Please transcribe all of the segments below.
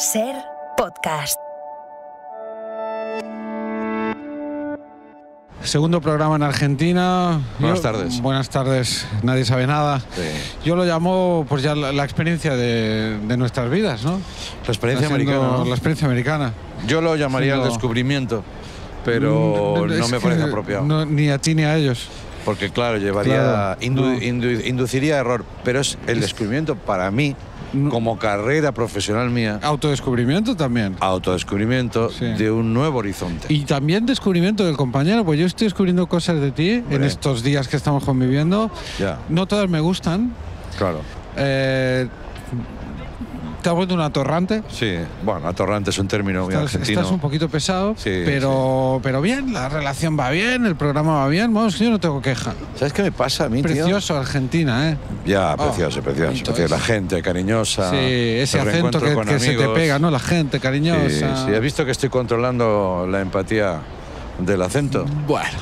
Ser podcast. Segundo programa en Argentina. Buenas Yo- tardes. Buenas tardes. Nadie sabe nada. Sí. Yo lo llamo pues ya la, la experiencia de, de nuestras vidas, ¿no? La experiencia Haciendo americana. ¿no? La experiencia americana. Yo lo llamaría el descubrimiento, pero Mm, no me parece apropiado. no, ni a ti ni a ellos. Porque, claro, llevaría. Claro, indu- no. indu- induciría error. Pero es el descubrimiento para mí, como carrera profesional mía, Autodescubrimiento también. autodescubrimiento Sí. de un nuevo horizonte. Y también descubrimiento del compañero, pues yo estoy descubriendo cosas de ti en estos días que estamos conviviendo. Ya, No todas me gustan. claro. Eh, te has vuelto un atorrante. Sí, bueno, atorrante es un término muy Estás, argentino. estás un poquito pesado, Sí, pero, pero bien, la relación va bien, el programa va bien, vamos, yo no tengo queja. ¿Sabes qué me pasa a mí, tío? Precioso Argentina, ¿eh? Ya, Oh, precioso, precioso. La gente cariñosa. sí, ese el acento que, se te pega, ¿no? La gente Sí, cariñosa. sí, ¿Has visto que estoy controlando la empatía del acento? Bueno.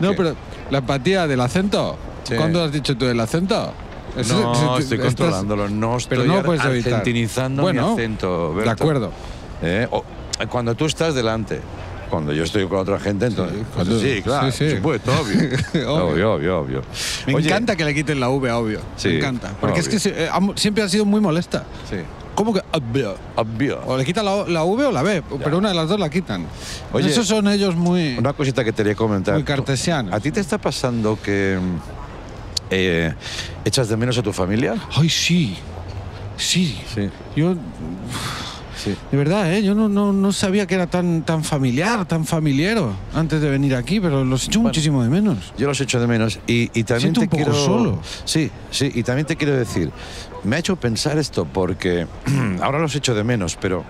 No, ¿Qué? pero la empatía del acento. Sí. ¿Cuándo has dicho tú del acento? No, estoy estás- controlándolo, no estoy pero no puedes argentinizando Bueno, mi acento. De acuerdo. Eh, cuando tú estás delante, cuando yo estoy con otra gente, entonces. cuando- sí, claro, sí, sí. supuesto, obvio. Obvio. obvio, obvio. Me Oye, encanta que le quiten la V obvio. Sí, Me encanta. Porque es obvio. que se- eh, siempre ha sido muy molesta. Sí, ¿Cómo que obvio? obvio. O le quitan la, la V o la B, pero una de las dos la quitan. Oye, Esos son ellos muy, Una cosita que te quería comentar. muy cartesianos. ¿A ti te está pasando que eh, echas de menos a tu familia? Ay, sí. Sí. Sí, Yo, sí. de verdad, ¿eh? yo no, no, no sabía que era tan, tan familiar, tan familiero antes de venir aquí, pero los echo muchísimo de menos. Yo los echo de menos y, y también Siento te un poco quiero solo. Sí, sí, y también te quiero decir, me ha hecho pensar esto porque ahora los echo de menos, pero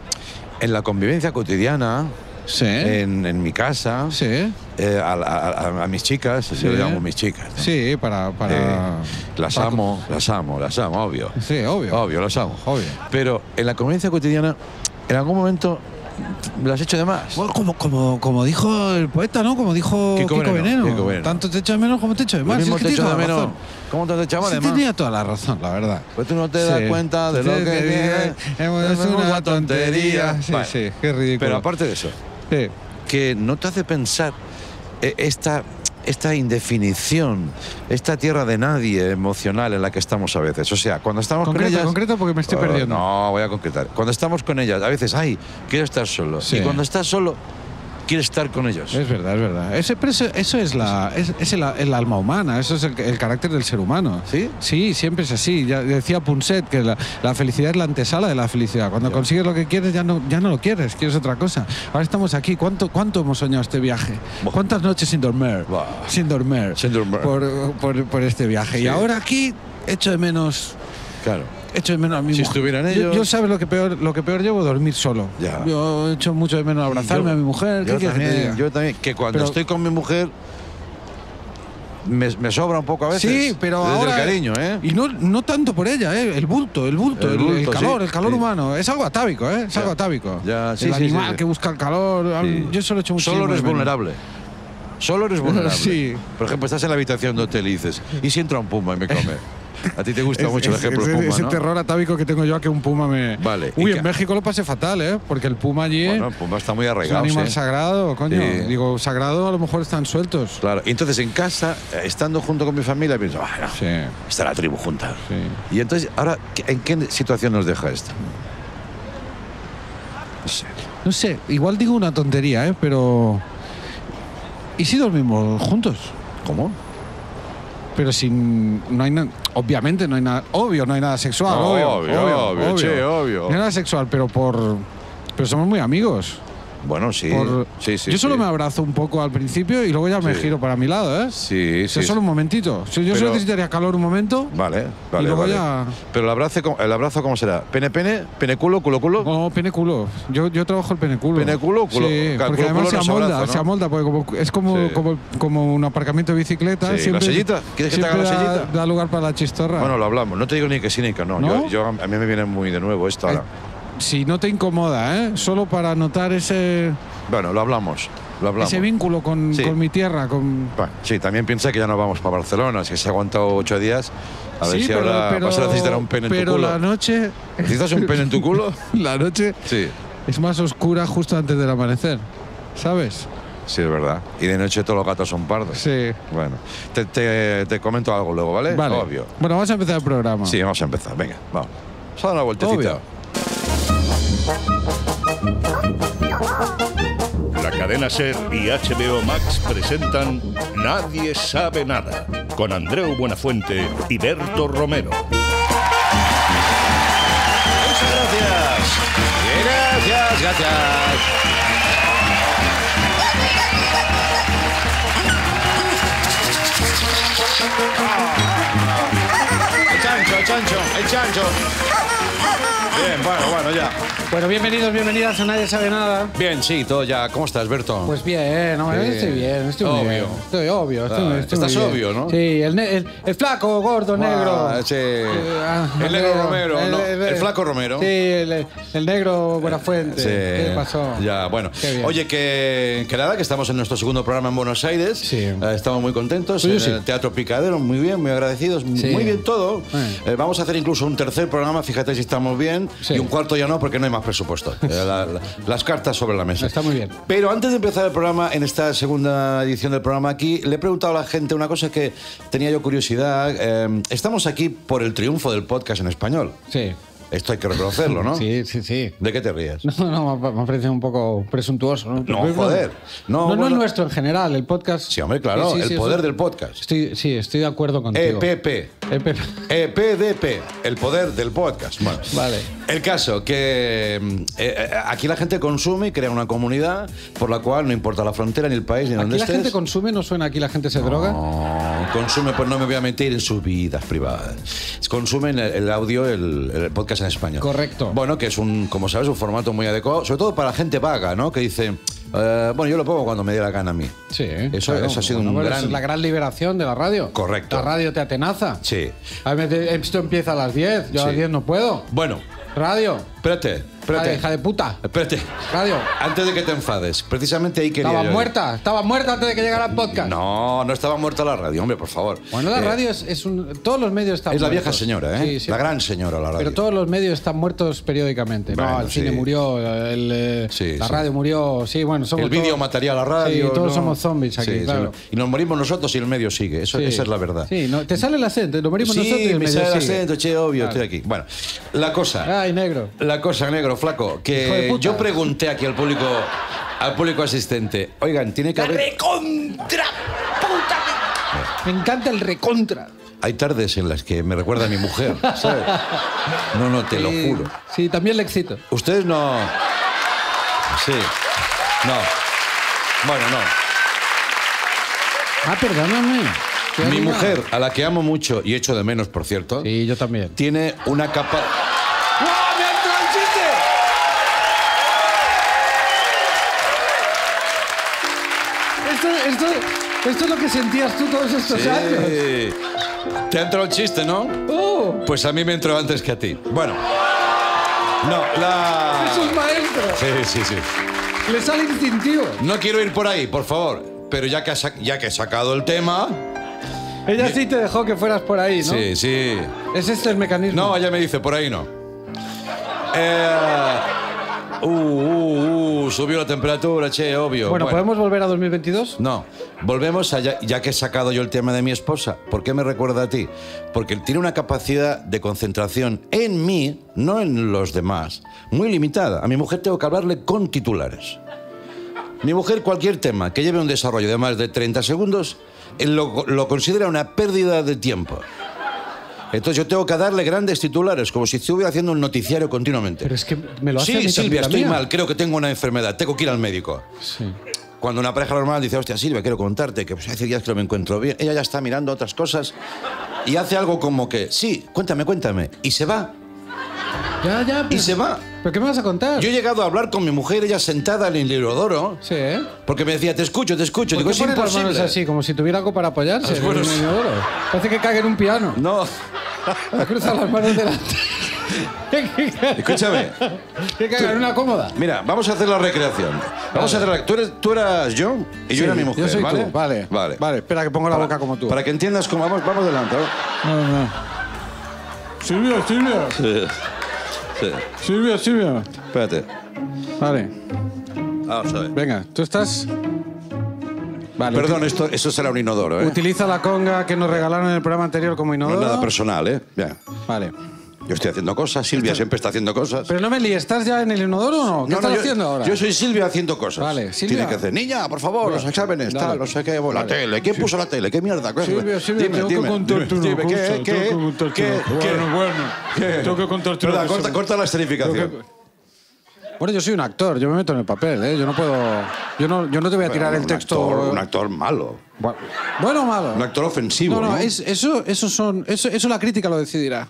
en la convivencia cotidiana, Sí. en, en mi casa, sí. eh, a, a- a- mis chicas, Sí. yo llamo mis chicas, ¿no? Sí, para. para Eh, las para- amo, las amo, las amo, obvio, Sí, obvio. obvio, las amo. Obvio. Pero en la convivencia cotidiana, en algún momento las echo de más. Bueno, como, como, como dijo el poeta, ¿no? Como dijo Kiko Kiko, Veneno, Veneno. Kiko Veneno. Tanto te echo de menos como te echo de más. mismo Es que te echo de menos. razón. ¿Cómo te echaba Sí, de más? tenía toda la razón, la verdad. Pues tú no te das Sí. cuenta de lo que viene. Es una tontería. Sí, Vale. sí, qué ridículo. Pero aparte de eso, Sí. que no te hace pensar eh, esta, esta indefinición, esta tierra de nadie emocional en la que estamos a veces. O sea, cuando estamos Concreta, con ellas... concreta porque me estoy Oh, perdiendo. No, voy a concretar. Cuando estamos con ellas, a veces, ay, quiero estar solo. Sí. Y cuando estás solo, quieres estar con ellos. Es verdad, es verdad. Ese, pero eso, es, la, es, es el, el alma humana, eso es el, el carácter del ser humano. ¿Sí? Sí, siempre es así. Ya decía Punset que la, la felicidad es la antesala de la felicidad. Cuando consigues lo que quieres ya no, ya no lo quieres, quieres otra cosa. Ahora estamos aquí. ¿Cuánto, cuánto hemos soñado este viaje? Buah. ¿Cuántas noches sin dormir? Buah. Sin dormir. Sin dormir. Por, por- por este viaje. Sí. Y ahora aquí echo de menos... Claro. Echo de menos a mi Si mujer. estuvieran Yo- ellos- Yo, sabes lo que peor, lo que peor llevo, dormir solo. Ya. Yo echo mucho de menos abrazarme Yo- a mi mujer. ¿Qué Yo que te también, diga? yo también. Que cuando Pero- estoy con mi mujer, me, me sobra un poco a veces. Sí, pero Desde ahora. el cariño, ¿eh? Y no, no tanto por ella, ¿eh? El bulto, el bulto, El el, bulto, el calor, sí, el calor sí. humano. Es algo atávico, ¿eh? Es Ya. algo atávico. Ya, sí, el animal que busca el calor. Yo solo he hecho mucho Solo eres vulnerable. Solo eres vulnerable. Sí. Por ejemplo, estás en la habitación de hotel y dices, ¿y si entra un puma y me come? A ti te gusta mucho el ejemplo ese, puma, ese ¿no? terror atávico que tengo yo a que un puma me. Vale, ¿y Uy, en México lo pasé fatal, ¿eh? Porque el puma allí Bueno, el puma está muy es un arraigado, animal sí. sagrado, coño. Sí. Digo, sagrado a lo mejor están sueltos. Claro, entonces en casa, eh, estando junto con mi familia, pienso, bueno, Sí, está la tribu junta. sí. Y entonces, ahora, ¿qué- ¿en qué situación nos deja esto? No sé. No sé, igual digo una tontería, ¿eh? Pero. ¿Y si dormimos juntos? ¿Cómo? Pero sin. No hay na- Obviamente no hay nada. Obvio, no hay nada sexual. No, obvio, obvio, obvio, che, obvio. No hay nada sexual, pero por. Pero somos muy amigos. Bueno, sí. Por- sí, sí. yo solo sí. me abrazo un poco al principio y luego ya me Sí. giro para mi lado, ¿eh? Sí, O sea, sí. solo un momentito. Si yo Pero- solo necesitaría calor un momento. Vale, vale, luego vale. ya- Pero el abrazo, ¿cómo- el abrazo, ¿cómo será? ¿Pene, pene? ¿Pene, culo, culo, culo? No, pene culo. Yo, yo trabajo el pene culo. ¿Pene culo? Culo- Sí, claro, porque culo, además culo se amolda, se amolda, porque como- es como, Sí. como, como un aparcamiento de bicicleta. Sí, siempre, ¿la sellita? ¿Quieres que te haga la da- sellita? Da, lugar para la chistorra. Bueno, lo hablamos. No te digo ni que sí ni que no. ¿No? Yo, yo- a mí me viene muy de nuevo esto ahora. Si no te incomoda, ¿eh? Solo para notar ese... Bueno, lo hablamos. lo hablamos. ese vínculo con, Sí. con mi tierra. Con... Bueno, sí, también piensa que ya no vamos para Barcelona, es que se ha aguantado ocho días. A ver Sí, si pero- ahora pero- vas a necesitar un pene en Pero tu culo. la noche, ¿Necesitas un pene en tu culo? la noche Sí, es más oscura justo antes del amanecer, ¿sabes? sí, es verdad. Y de noche todos los gatos son pardos. Sí. Bueno, te, te- te comento algo luego, ¿vale? Vale. Obvio. Bueno, vamos a empezar el programa. Sí, vamos a empezar. Venga, vamos. Vamos a dar una vueltecita. Obvio. La cadena Ser y HBO Max presentan Nadie sabe nada con Andreu Buenafuente y Berto Romero. Muchas gracias. Gracias, gracias. El chancho, el chancho, el chancho. Bien, bueno, bueno, ya. Bueno, bienvenidos, bienvenidas a Nadie Sabe Nada. Bien, sí, todo ya. ¿Cómo estás, Berto? Pues bien, no, Bien. estoy bien, estoy muy Obvio. bien. Estoy obvio, estoy, Ah, estoy estás bien. obvio, ¿no? Sí, el, ne- el, el flaco, gordo, negro. Ah, sí. ah, El negro Romero, no, el flaco Romero. Sí, el, el negro Buenafuente. Sí. ¿Qué pasó? Ya, bueno. Qué bien. Oye, que, que nada, que estamos en nuestro segundo programa en Buenos Aires. Sí. Eh, estamos muy contentos. En sí. el Teatro Picadero, muy bien, muy agradecidos. Sí. Muy bien todo. Eh. Eh, vamos a hacer incluso un tercer programa, fíjate si estamos bien. Sí. Y un cuarto ya no, porque no hay más presupuesto. Eh, la- la- las cartas sobre la mesa. Está muy bien. Pero antes de empezar el programa, en esta segunda edición del programa aquí, le he preguntado a la gente una cosa que tenía yo curiosidad. Eh, estamos aquí por el triunfo del podcast en español. Sí. Esto hay que reconocerlo, ¿no? Sí, sí, sí. ¿De qué te ríes? No, no, me parece un poco presuntuoso. No, No, joder. No, No, no, el nuestro en general, el podcast. Sí, hombre, claro, Sí, sí, el sí, poder del podcast. Estoy, sí, estoy de acuerdo contigo. EPP. EPP. EPDP, el poder del podcast. Bueno, Vale. El caso, que mm, eh, eh, aquí la gente consume y crea una comunidad por la cual no importa la frontera ni el país ni donde Aquí la estés. gente consume, ¿no suena aquí la gente se droga? No, consume, pues no me voy a meter en sus vidas privadas. Consumen el, el audio, el, el podcast en español. Correcto. Bueno, que es un, como sabes, un formato muy adecuado, sobre todo para la gente vaga, ¿no? Que dice, eh, bueno, yo lo pongo cuando me dé la gana a mí. Sí. Eso- eso ha sido un bueno, gran- esa Es la gran liberación de la radio. Correcto. La radio te atenaza. Sí. A ver, te- esto empieza a las 10. Yo a las 10 no puedo. Bueno, Radio. espérate, espérate. Hija de puta. Espérate. Radio. Antes de que te enfades, precisamente ahí quería Estaba yo muerta. Estaba muerta antes de que llegara el podcast. No, no estaba muerta la radio, hombre, por favor. Bueno, la Eh, radio es, es un. Todos los medios están Es la muertos. vieja señora, ¿eh? Sí, sí. La gran señora, la radio. Pero todos los medios están muertos periódicamente. Bueno, no, el sí. cine murió, el, eh, Sí, la radio murió. Sí, bueno, somos el vídeo mataría a la radio. Sí, todos ¿no? somos zombies aquí, claro. Y nos morimos nosotros y el medio sigue. Eso. Esa es la verdad. Sí, no, te sale el acento, lo morimos nosotros y el me medio sale el acento, che, obvio, Claro. estoy aquí. Bueno, la cosa. Ay, negro. La cosa, negro, flaco, que puta. yo pregunté aquí al público, al público asistente, oigan, tiene que haber... Me encanta el recontra. Hay tardes en las que me recuerda a mi mujer, ¿sabes? No, no, te lo juro. Sí, también le excito. Ustedes no... Sí. No. Bueno, no. Ah, perdóname. Mi mujer, a la que amo mucho y echo de menos, por cierto, Sí, yo también. tiene una capa... esto, es lo que sentías tú todos estos años. Sí. Te ha entrado el chiste, ¿no? ¡Oh! Pues a mí me entró antes que a ti. Bueno. No, la... Es un maestro. Sí, sí, sí. Le sale instintivo. No quiero ir por ahí, por favor. Pero ya que, has ya que he sacado el tema... Ella sí te dejó que fueras por ahí, ¿no? Sí, sí. Es este el mecanismo. No, ella me dice, por ahí no. Eh, uh, uh, uh, subió la temperatura, che, obvio. Bueno, ¿podemos volver a 2022? No, volvemos a ya, ya que he sacado yo el tema de mi esposa. ¿Por qué me recuerda a ti? Porque tiene una capacidad de concentración en mí, no en los demás, muy limitada. A mi mujer tengo que hablarle con titulares. Mi mujer, cualquier tema que lleve un desarrollo de más de 30 segundos, lo considera una pérdida de tiempo. Entonces yo tengo que darle grandes titulares, como si estuviera haciendo un noticiario continuamente. Pero es que me lo hace Sí, Silvia, estoy mí. mal, creo que tengo una enfermedad, tengo que ir al médico. Sí. Cuando una pareja normal dice, hostia, Silvia, quiero contarte que pues, hace días que no me encuentro bien, ella ya está mirando otras cosas y hace algo como que, sí, cuéntame, cuéntame, y se va, Ya, ya. y se va. ¿Pero qué me vas a contar? Yo he llegado a hablar con mi mujer, ella sentada en el inodoro, Sí, ¿eh? porque me decía, te escucho, te escucho. ¿Por Digo, qué es pone las imposible. manos así, como si tuviera algo para apoyarse? Bueno, en el inodoro? Parece que cague en un piano. No, Ha cruzado las manos delante. Escúchame. ¿Qué caga en una cómoda? Mira, vamos a hacer la recreación. Vamos a hacer la... Tú, eres, tú eras yo y yo era mi mujer, yo soy ¿vale? tú. Vale, Vale. vale. Espera que pongo la boca como tú. Para que entiendas cómo... Vamos, vamos adelante. ¿vale? No, no. Silvia, Silvia. Sí. Sí. Silvia, Silvia. Espérate. Vale. Vamos a ver. Venga, tú estás. Vale. Perdón, esto, esto será un inodoro, ¿eh? Utiliza la conga que nos regalaron en el programa anterior como No inodoro. es nada personal, ¿eh? Bien. Vale. Yo estoy haciendo cosas, Silvia siempre está haciendo cosas. Pero no me líes, ¿estás ya en el inodoro o no? ¿Qué No, estás no, yo- haciendo ahora? Yo soy Silvia haciendo cosas. Vale, Silvia. Tiene que hacer. Niña, por favor, los exámenes, Dale. tal, no sé qué. La Vale. tele. ¿Quién puso la tele? ¿Qué mierda? ¿Qué- Silvia, Silvia, dime, tengo dime, que contarte una dime, cosa. ¿qué, tengo qué, que contarte qué, qué? Bueno, bueno. ¿Qué? Tengo que contarte una cosa. corta, corta la escenificación. Tengo que- Bueno, yo soy un actor, yo me meto en el papel, ¿eh? Yo no puedo... Yo no, yo no te voy a tirar Bueno, el texto... actor- un actor malo. Bu- Bueno o malo. Un actor ofensivo. No, no, ¿no? es- eso, eso, son, eso, eso la crítica lo decidirá.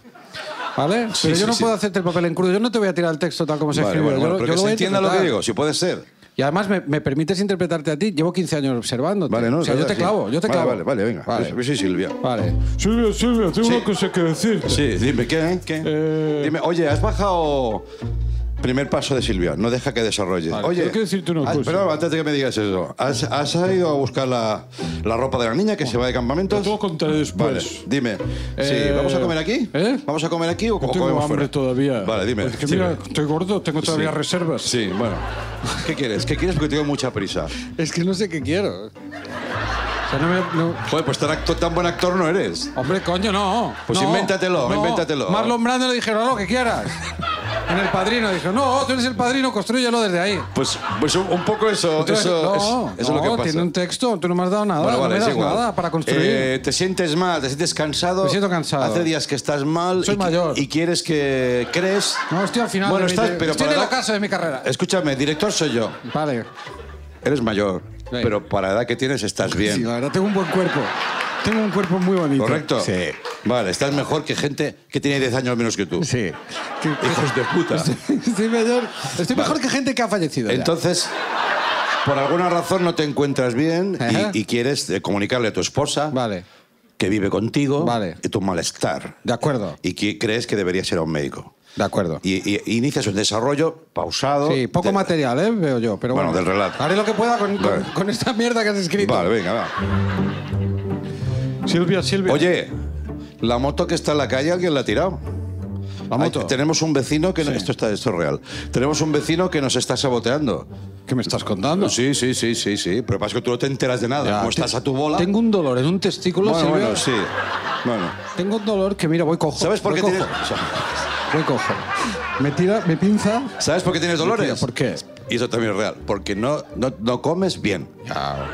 ¿Vale? Sí, Pero yo no sí. puedo hacerte el papel en crudo. Yo no te voy a tirar el texto tal como se Vale, escribió. bueno, yo, bueno, pero yo que lo se entienda lo que digo, si puede ser. Y además me, me permites interpretarte a ti. Llevo 15 años observándote. Vale, ¿no? O sea, yo te clavo, yo te Vale, clavo. Vale, vale, venga. Vale. Yo soy Silvia. Vale. Silvia, Silvia, tengo Sí. una cosa que decirte. Sí, dime, ¿qué? ¿Qué? Eh. Dime, oye, ¿has bajado Primer paso de Silvia, no deja que desarrolle. Vale, Oye, tengo que decirte una has- cosa. Pero antes de que me digas eso, ¿has, has ido a buscar la, la ropa de la niña que se va de campamentos? Te lo contaré después. Vale, dime. Sí, Eh, ¿Vamos a comer aquí? ¿eh? ¿Vamos a comer aquí o, o Tengo comemos hambre fuera? todavía. Vale, dime. Es que dime. mira, estoy gordo, tengo todavía Sí. reservas. Sí, bueno. ¿Qué quieres? ¿Qué quieres? Porque tengo mucha prisa. Es que no sé qué quiero. O sea, no me- no- Joder, pues tan, actor, tan buen actor no eres. Hombre, coño, no. Pues No, invéntatelo, no. invéntatelo. Marlon Brando le dijeron, lo que quieras. En el padrino dijo, no, tú eres el padrino, construyelo desde ahí. Pues, pues un, poco eso, Entonces, eso, no, es, eso es lo no, que pasa. tiene un texto, tú no me has dado nada, Bueno, no vale, me es das igual. nada para construir. Eh, te sientes mal, te sientes cansado. Me siento cansado. Hace días que estás mal. Soy y, mayor. Y quieres que crees. no, estoy al final Bueno, de mi- estás, de- pero estoy en el ocaso de mi carrera. Escúchame, director soy yo. Vale. Eres mayor, Sí. pero para la edad que tienes estás Sí, bien. la verdad, tengo un buen cuerpo. Tengo un cuerpo muy bonito. ¿Correcto? Sí. Vale, estás mejor que gente que tiene 10 años menos que tú. Sí. Hijos de puta. Estoy, mejor, estoy mejor que gente que ha fallecido. ya. Entonces, por alguna razón no te encuentras bien y, y quieres eh, comunicarle a tu esposa Vale, que vive contigo Vale. y tu malestar. de acuerdo, Y que crees que deberías ir a un médico. de acuerdo. Y, y- inicias un desarrollo pausado. Sí, poco de- material, ¿eh? Veo yo, pero Bueno, bueno. del relato. Haré lo que pueda con, con esta mierda que has escrito. Vale, venga, va. Silvia, Silvia. Oye, la moto que está en la calle, alguien la ha tirado. la moto. Ay, tenemos un vecino que... no- Sí. Esto, está, esto es real. Tenemos un vecino que nos está saboteando. ¿Qué me estás contando? Sí, sí, sí, sí, sí. Pero pasa que tú no te enteras de nada. Ya, Como estás a tu bola... Tengo un dolor en un testículo, Bueno, Silvia. bueno, sí. Bueno. Tengo un dolor que, mira, voy cojo. ¿Sabes por voy qué cojo. tienes... Voy cojo. Me tira, me pinza. ¿Sabes por qué tienes dolores? ¿Por qué? Y eso también es real. Porque no, no, no comes bien.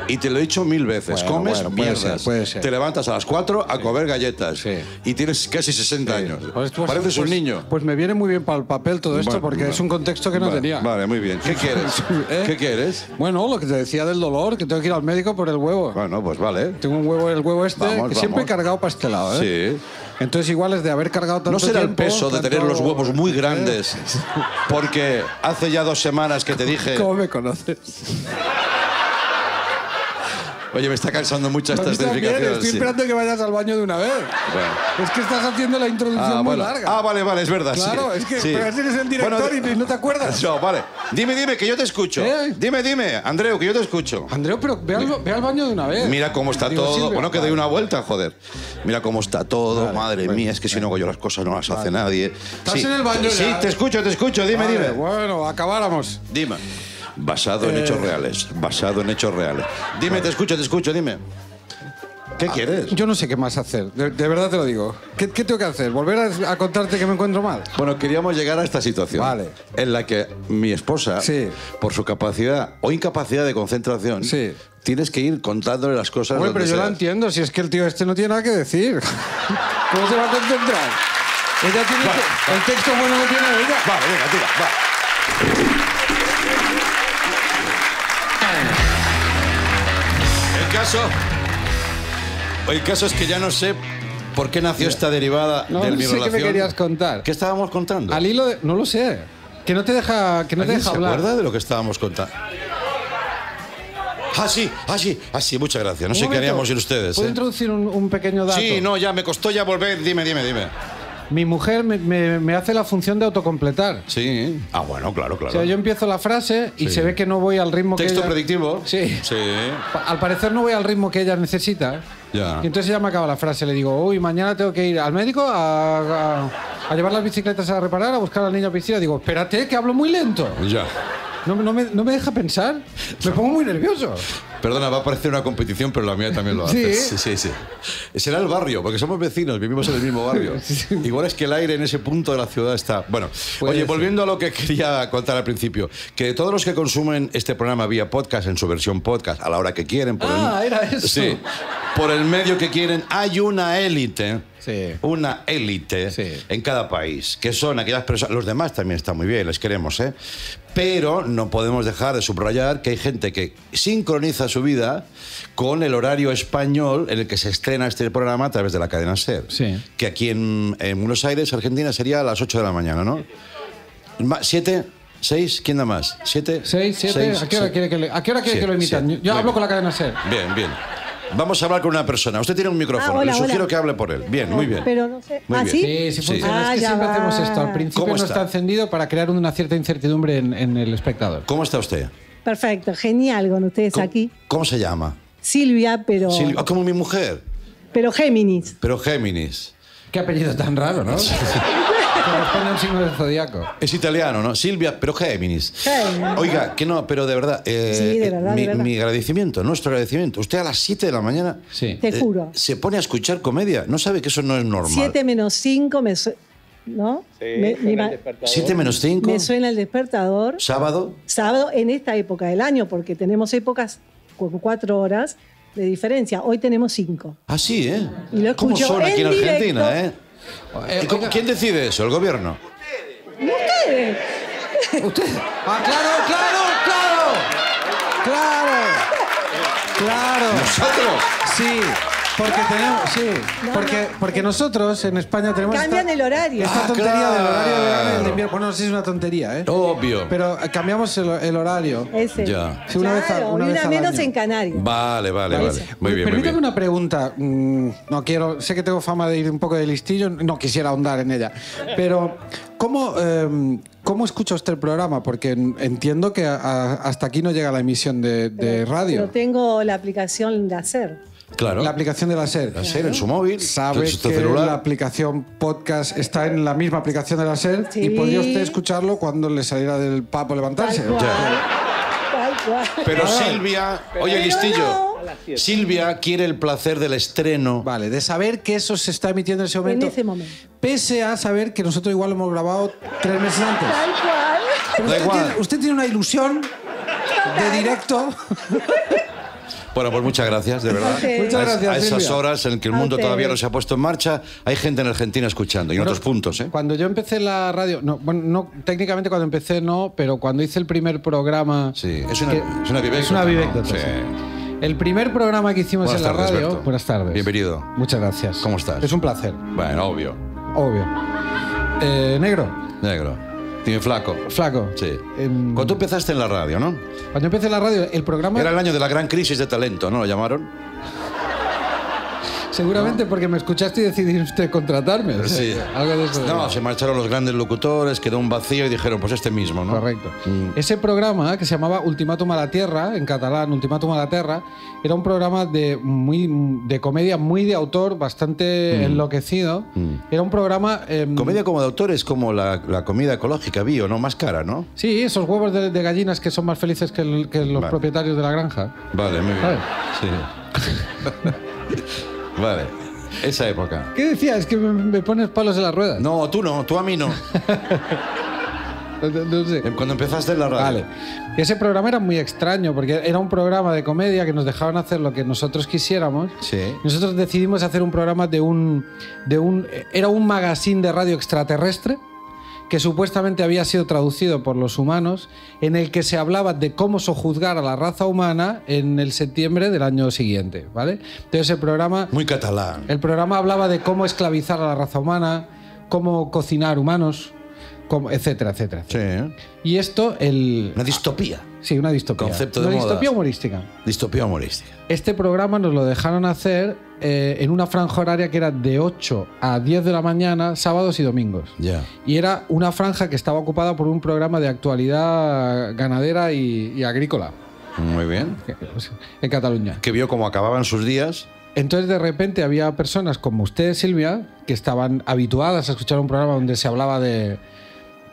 Y te lo he dicho mil veces. Bueno, comes bueno, puede mierdas. ser, puede ser. Te levantas a las 4 a comer galletas. Sí. Y tienes casi 60 años. Pues, pues, Pareces un pues- niño. Pues me viene muy bien para el papel todo esto Bueno, porque es un contexto que no Vale, tenía. Vale, muy bien. ¿Qué quieres? ¿Eh? ¿Qué quieres? Bueno, lo que te decía del dolor, que tengo que ir al médico por el huevo. Bueno, pues vale. Tengo un huevo, el huevo este, Vamos, que siempre he vamos. cargado para este lado, ¿eh? Sí. Entonces igual es de haber cargado tanto ¿No será el tiempo, peso de tanto- tener los huevos muy grandes? Porque hace ya dos semanas que te dije... ¿Cómo me conoces? Oye, me está cansando mucho esta certificación. Estoy sí. esperando que vayas al baño de una vez. Bueno. Es que estás haciendo la introducción Ah, muy bueno. larga. Ah, vale, vale, es verdad. Claro, sí. es que Sí. pero eres el director Bueno, y no te acuerdas. No, vale. Dime, dime, que yo te escucho. ¿Eh? Dime, dime, Andreu, que yo te escucho. Andreu, pero ve al, ve al baño de una vez. Mira cómo está Digo, todo. Bueno, que doy una vuelta, joder. Mira cómo está todo. Vale, Madre mía, es que si no hago yo las cosas no las hace nadie. ¿Estás en el baño Sí, ya? te escucho, te escucho. Dime, Vale, dime. Bueno, acabáramos. Dime. Basado en Eh. hechos reales. Basado en hechos reales. Dime, te escucho, te escucho, dime. ¿Qué quieres? Yo no sé qué más hacer, de, de verdad te lo digo. ¿Qué, qué tengo que hacer? ¿Volver a, a contarte que me encuentro mal? Bueno, queríamos llegar a esta situación. Vale. En la que mi esposa, Sí. por su capacidad o incapacidad de concentración, Sí. tienes que ir contándole las cosas. Donde pero yo la entiendo, si es que el tío este no tiene nada que decir. ¿Cómo se va a concentrar? Ella tiene Vale, que- El texto bueno lo tiene ella. Vale, venga, tira, va. Caso. El caso es que ya no sé por qué nació esta derivada No de mi sé qué me relación. querías contar. ¿Qué estábamos contando? Al hilo de... No lo sé. Que no te deja, que no te ¿Alguien deja se hablar. acuerda de lo que estábamos contando? Ah, sí, ah, sí, ah, sí, muchas gracias. No Un sé qué momento. haríamos sin ustedes. ¿Puedo ¿eh? introducir un, un pequeño dato? Sí, no, ya me costó ya volver. Dime, dime, dime. Mi mujer me, me- me hace la función de autocompletar. Sí. Ah, bueno, claro, claro. O sea, yo empiezo la frase y Sí. se ve que no voy al ritmo que Texto ella... predictivo. Sí. Sí. Al parecer no voy al ritmo que ella necesita. Ya. Y entonces ya me acaba la frase. Le digo, uy, mañana tengo que ir al médico a, a- a llevar las bicicletas a reparar, a buscar al niño a piscina. Digo, espérate, que hablo muy lento. Ya. No, no me, no me deja pensar. Me pongo muy nervioso. Perdona, va a parecer una competición, pero la mía también lo hace. Sí. sí, sí. Será el barrio, porque somos vecinos, vivimos en el mismo barrio. Igual es que el aire en ese punto de la ciudad está. Bueno, Puede oye, ser. volviendo a lo que quería contar al principio, que todos los que consumen este programa vía podcast, en su versión podcast, a la hora que quieren, por Ah, el, era eso. Sí, por el medio que quieren, hay una élite. Sí. Una élite Sí. en cada país, que son aquellas personas, los demás también están muy bien, les queremos, ¿eh? Pero no podemos dejar de subrayar que hay gente que sincroniza su vida con el horario español en el que se estrena este programa a través de la cadena SER. Sí. Que aquí en, en Buenos Aires, Argentina, sería a las 8 de la mañana, ¿no? ¿Siete? ¿Seis? ¿Quién da más? ¿Siete? ¿Seis, siete? ¿A qué hora quiere que, le- a qué hora quiere que lo imitan? Yo hablo con la cadena SER. Bien, bien. Vamos a hablar con una persona. Usted tiene un micrófono. Ah, hola, Le sugiero hola. que hable por él. Bien, muy bien. Pero no sé. Muy ¿Ah, bien. sí? Sí, sí. Ah, es que siempre va. hacemos esto. Al principio ¿Cómo no está? está encendido para crear una cierta incertidumbre en, en el espectador. ¿Cómo está usted? Perfecto, genial con ustedes ¿Cómo, aquí. ¿Cómo se llama? Silvia, pero, Silvia. Ah, como mi mujer. pero Géminis. Pero Géminis. Qué apellido tan raro, ¿no? Corresponde a un signo del zodiaco. Es italiano, ¿no? Silvia, pero Géminis. Géminis. Oiga, que no, pero de verdad. eh, Sí, de verdad, mi, de verdad. mi agradecimiento, nuestro agradecimiento. Usted a las 7 de la mañana Sí. Te eh, juro. se pone a escuchar comedia. No sabe que eso no es normal. 7 menos 5 me suena. ¿No? me, mi ma- 7 menos 5. me suena el despertador. Sábado. Sábado en esta época del año, porque tenemos épocas con cuatro horas de diferencia. Hoy tenemos cinco. Ah, sí, ¿eh? Y lo ¿Cómo son aquí en en Argentina, directo. eh? Eh, ¿Y cómo- oiga, ¿Quién decide eso? ¿El gobierno? ¡Ustedes! ¿Usted? ¡Ah, claro, claro, claro! ¡Claro! ¡Claro! ¡Nosotros! Sí, porque tenemos. Sí, No, porque, no. porque nosotros en España tenemos. Cambian esta, el horario. Esta Ah, tontería claro. del horario de verano y el de invierno. Bueno, no sé si es una tontería, ¿eh? Obvio. Pero eh, cambiamos el, el horario. Ese. Ya. Sí, una vez a- Claro, una y vez una al menos año. en Canarias. Vale, vale, Vale. vale. Muy bien, muy Permítame bien. una pregunta. Mm, No quiero, sé que tengo fama de ir un poco de listillo, no quisiera ahondar en ella. Pero, ¿cómo, eh, ¿cómo escucha usted el programa? Porque en- entiendo que a- hasta aquí no llega la emisión de, de radio. Pero tengo la aplicación de hacer. Claro. La aplicación de la SER. La SER en su móvil, Sabe su- que celular. la aplicación podcast está en la misma aplicación de la SER y podría usted escucharlo cuando le saliera del papo levantarse. Tal cual. Tal cual. Pero. Silvia, oye, Pero listillo. no. Silvia quiere el placer del estreno. Vale, de saber que eso se está emitiendo en ese momento. ese momento. Pese a saber que nosotros igual lo hemos grabado tres meses antes. Tal cual. Pero Da usted, igual. tiene, usted tiene una ilusión de directo. Bueno, pues muchas gracias, de verdad. Muchas gracias, A esas Silvia. horas en que el mundo todavía no se ha puesto en marcha, hay gente en Argentina escuchando y en otros puntos, ¿eh? Cuando yo empecé la radio, no, bueno, no, técnicamente cuando empecé no, pero cuando hice el primer programa. Sí, es una, que- es una vivéctica, Es una ¿no? vivéctica, Sí. El primer programa que hicimos Buenas en la radio. Berto. Buenas tardes. Bienvenido. Muchas gracias. ¿Cómo estás? Es un placer, Bueno, obvio. obvio. Eh, negro, Negro. Tiene flaco. flaco. Sí. Em, Cuando tú empezaste en la radio, ¿no? Cuando empecé la radio, el programa. Era el año de la gran crisis de talento, ¿no? Lo llamaron. Seguramente porque me escuchaste y decidiste contratarme. o sea, Sí. Algo de eso. No, se marcharon los grandes locutores, quedó un vacío y dijeron, pues este mismo, ¿no? Correcto. Mm. Ese programa, que se llamaba Ultimátum a la Tierra, en catalán, Ultimátum a la Tierra, era un programa de, muy, de comedia muy de autor, bastante enloquecido. Era un programa... em, Mm. Comedia como de autor es como la, la comida ecológica bio, ¿no? Más cara, ¿no? Sí, esos huevos de, de gallinas que son más felices que, el- que los Vale. propietarios de la granja. Vale, muy bien. ¿Sabes? Sí. vale. Esa época. ¿Qué decías? Es que me, me pones palos en las ruedas. No, tú no, tú a mí no. No, sé. Cuando empezaste en la radio. Vale. Y ese programa era muy extraño porque era un programa de comedia que nos dejaban hacer lo que nosotros quisiéramos. Sí. Nosotros decidimos hacer un programa de un, de un. Era un magazine de radio extraterrestre que supuestamente había sido traducido por los humanos, en el que se hablaba de cómo sojuzgar a la raza humana en el septiembre del año siguiente, ¿vale? Entonces el programa, Muy catalán. el programa hablaba de cómo esclavizar a la raza humana, cómo cocinar humanos, cómo- etcétera, etcétera. Sí, etcétera. ¿eh? Y esto, el... Una distopía. Sí, una distopía. Concepto de una moda. distopía humorística. Distopía humorística. Este programa nos lo dejaron hacer eh, en una franja horaria que era de 8 a 10 de la mañana, sábados y domingos. Y era una franja que estaba ocupada por un programa de actualidad ganadera y, y agrícola Muy bien. pues, en Cataluña. Que vio cómo acababan sus días. Entonces de repente había personas como usted, Silvia, que estaban habituadas a escuchar un programa donde se hablaba de,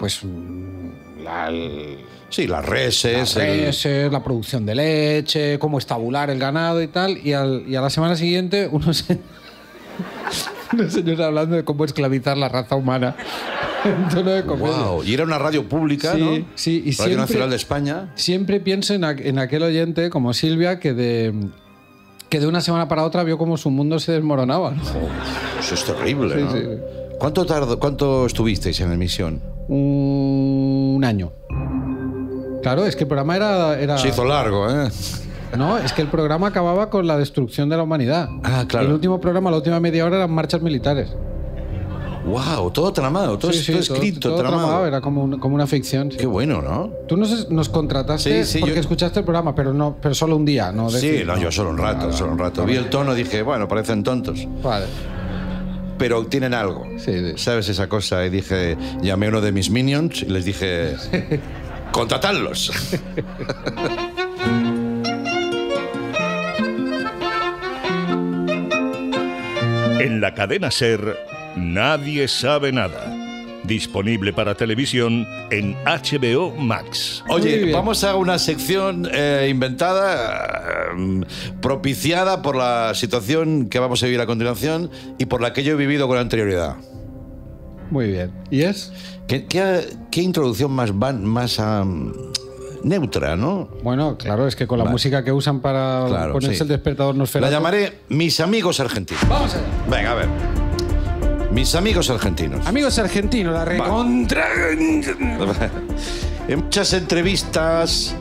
pues, mm, la, el- Sí, las reses. las el- reses, la producción de leche, cómo estabular el ganado y tal. Y, al- y a la semana siguiente, unos, unos señores hablando de cómo esclavizar la raza humana en tono de. Wow. Y era una radio pública, Sí, ¿no? sí, y Radio siempre- Nacional de España. Siempre pienso en, aqu- en aquel oyente como Silvia que de, que de una semana para otra vio como su mundo se desmoronaba. ¿no? Eso es terrible, Sí, ¿no? sí. ¿Cuánto, tardó, ¿Cuánto estuvisteis en emisión? Un año. Claro, es que el programa era... era Se hizo largo, ¿eh? No, es que el programa acababa con la destrucción de la humanidad. Ah, claro. El último programa, la última media hora, eran marchas militares. Wow, todo tramado, todo, Sí, sí, todo escrito, todo tramado. tramado, Era como, un- como una ficción. sí. Qué bueno, ¿no? Tú nos, nos contrataste porque yo- escuchaste el programa, pero no, pero solo un día, ¿no? Sí, no, yo solo un rato, solo un rato. Vi el tono, dije, bueno, parecen tontos, Vale. Pero tienen algo. Sí, sí. ¿Sabes esa cosa? Y dije, llamé a uno de mis minions y les dije, contratadlos. En la cadena Ser, nadie sabe nada. Disponible para televisión en HBO Max. Oye, vamos a una sección eh, inventada, eh, propiciada por la situación que vamos a vivir a continuación y por la que yo he vivido con anterioridad. Muy bien. ¿Y es? ¿Qué, qué- qué introducción más, van, más am, neutra, no? Bueno, claro, es que con la Vale. música que usan para Claro, ponerse sí. el despertador nos La llamaré Mis amigos argentinos. Vamos allá. Venga, a ver. Mis amigos argentinos. Amigos argentinos, la recontra. En muchas entrevistas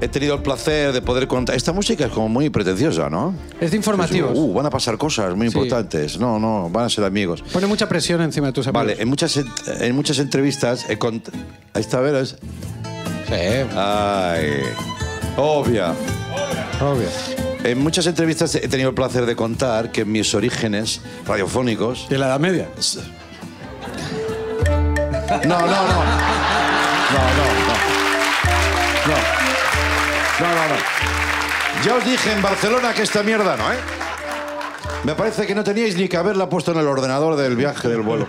he tenido el placer de poder contar. Esta música es como muy pretenciosa, ¿no? Es de informativos. Uh, van a pasar cosas muy Sí. importantes. No, no, van a ser amigos. Pone mucha presión encima de tus amigos. Vale, en muchas, en muchas entrevistas he cont... Ahí está, ¿veres? Sí, Ay, obvia. obvio. En muchas entrevistas he tenido el placer de contar que mis orígenes radiofónicos... ¿De la Edad Media? No, no, no. No, no, no. No. No, no, no. Ya os dije en Barcelona que esta mierda no, ¿eh? Me parece que no teníais ni que haberla puesto en el ordenador del viaje del vuelo.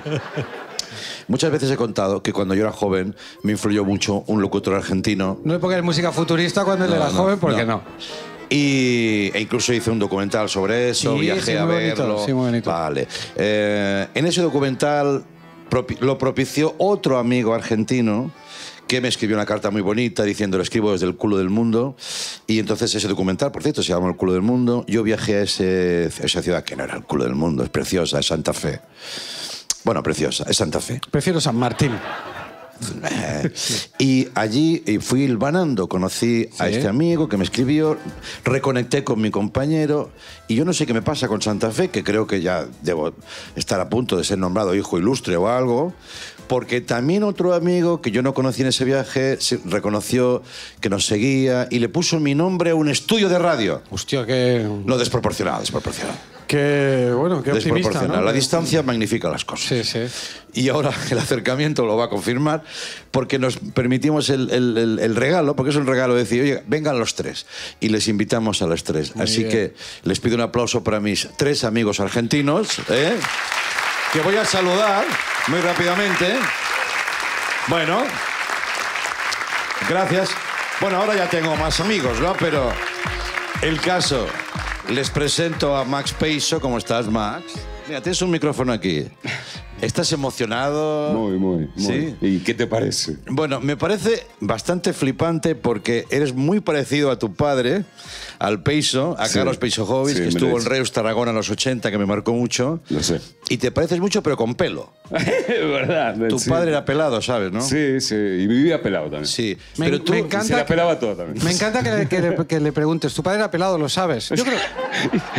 Muchas veces he contado que cuando yo era joven me influyó mucho un locutor argentino No le pongas música futurista cuando él era no, joven, porque no. no. Y, e incluso hice un documental sobre eso, Sí, viajé sí, a muy bonito, verlo. sí, muy bonito. Vale. Eh, en ese documental lo propició otro amigo argentino que me escribió una carta muy bonita diciendo lo escribo desde el culo del mundo y entonces ese documental, por cierto, se llama El culo del mundo. Yo viajé a, ese- a esa ciudad que no era el culo del mundo, es preciosa, es Santa Fe. Bueno, preciosa, es Santa Fe. Prefiero San Martín. Y allí eh, fui hilvanando, conocí a Sí. este amigo que me escribió, reconecté con mi compañero y yo no sé qué me pasa con Santa Fe, que creo que ya debo estar a punto de ser nombrado hijo ilustre o algo, porque también otro amigo que yo no conocí en ese viaje reconoció que nos seguía y le puso mi nombre a un estudio de radio. Hostia, qué. No desproporcionado, desproporcionado. Qué. Bueno, qué optimista. ¿no? La distancia magnifica las cosas. Sí, sí. Y ahora el acercamiento lo va a confirmar porque nos permitimos el, el- el- el regalo, porque es un regalo de decir, oye, vengan los tres. Y les invitamos a los tres. Así bien. que les pido un aplauso para mis tres amigos argentinos, ¿eh? que voy a saludar muy rápidamente. Bueno, gracias. Bueno, ahora ya tengo más amigos, ¿no? Pero el caso, les presento a Max Peiso. ¿Cómo estás, Max? Mira, tienes un micrófono aquí. ¿Estás emocionado? Muy, muy, muy. ¿Sí? ¿Y qué te parece? Bueno, me parece bastante flipante porque eres muy parecido a tu padre, al Peiso, a Sí. Carlos Peiso Jovis, Sí, que me estuvo en. Reus Tarragona en los 80, que me marcó mucho. Lo sé. Y te pareces mucho, pero con pelo. Es verdad. Tu sí. padre era pelado, ¿sabes, no? Sí, sí. Y vivía pelado también. Sí. Me, pero tú... me Y se encanta. la pelaba todo también. Me encanta que le, que le- que le preguntes. Tu padre era pelado, lo sabes. Yo creo.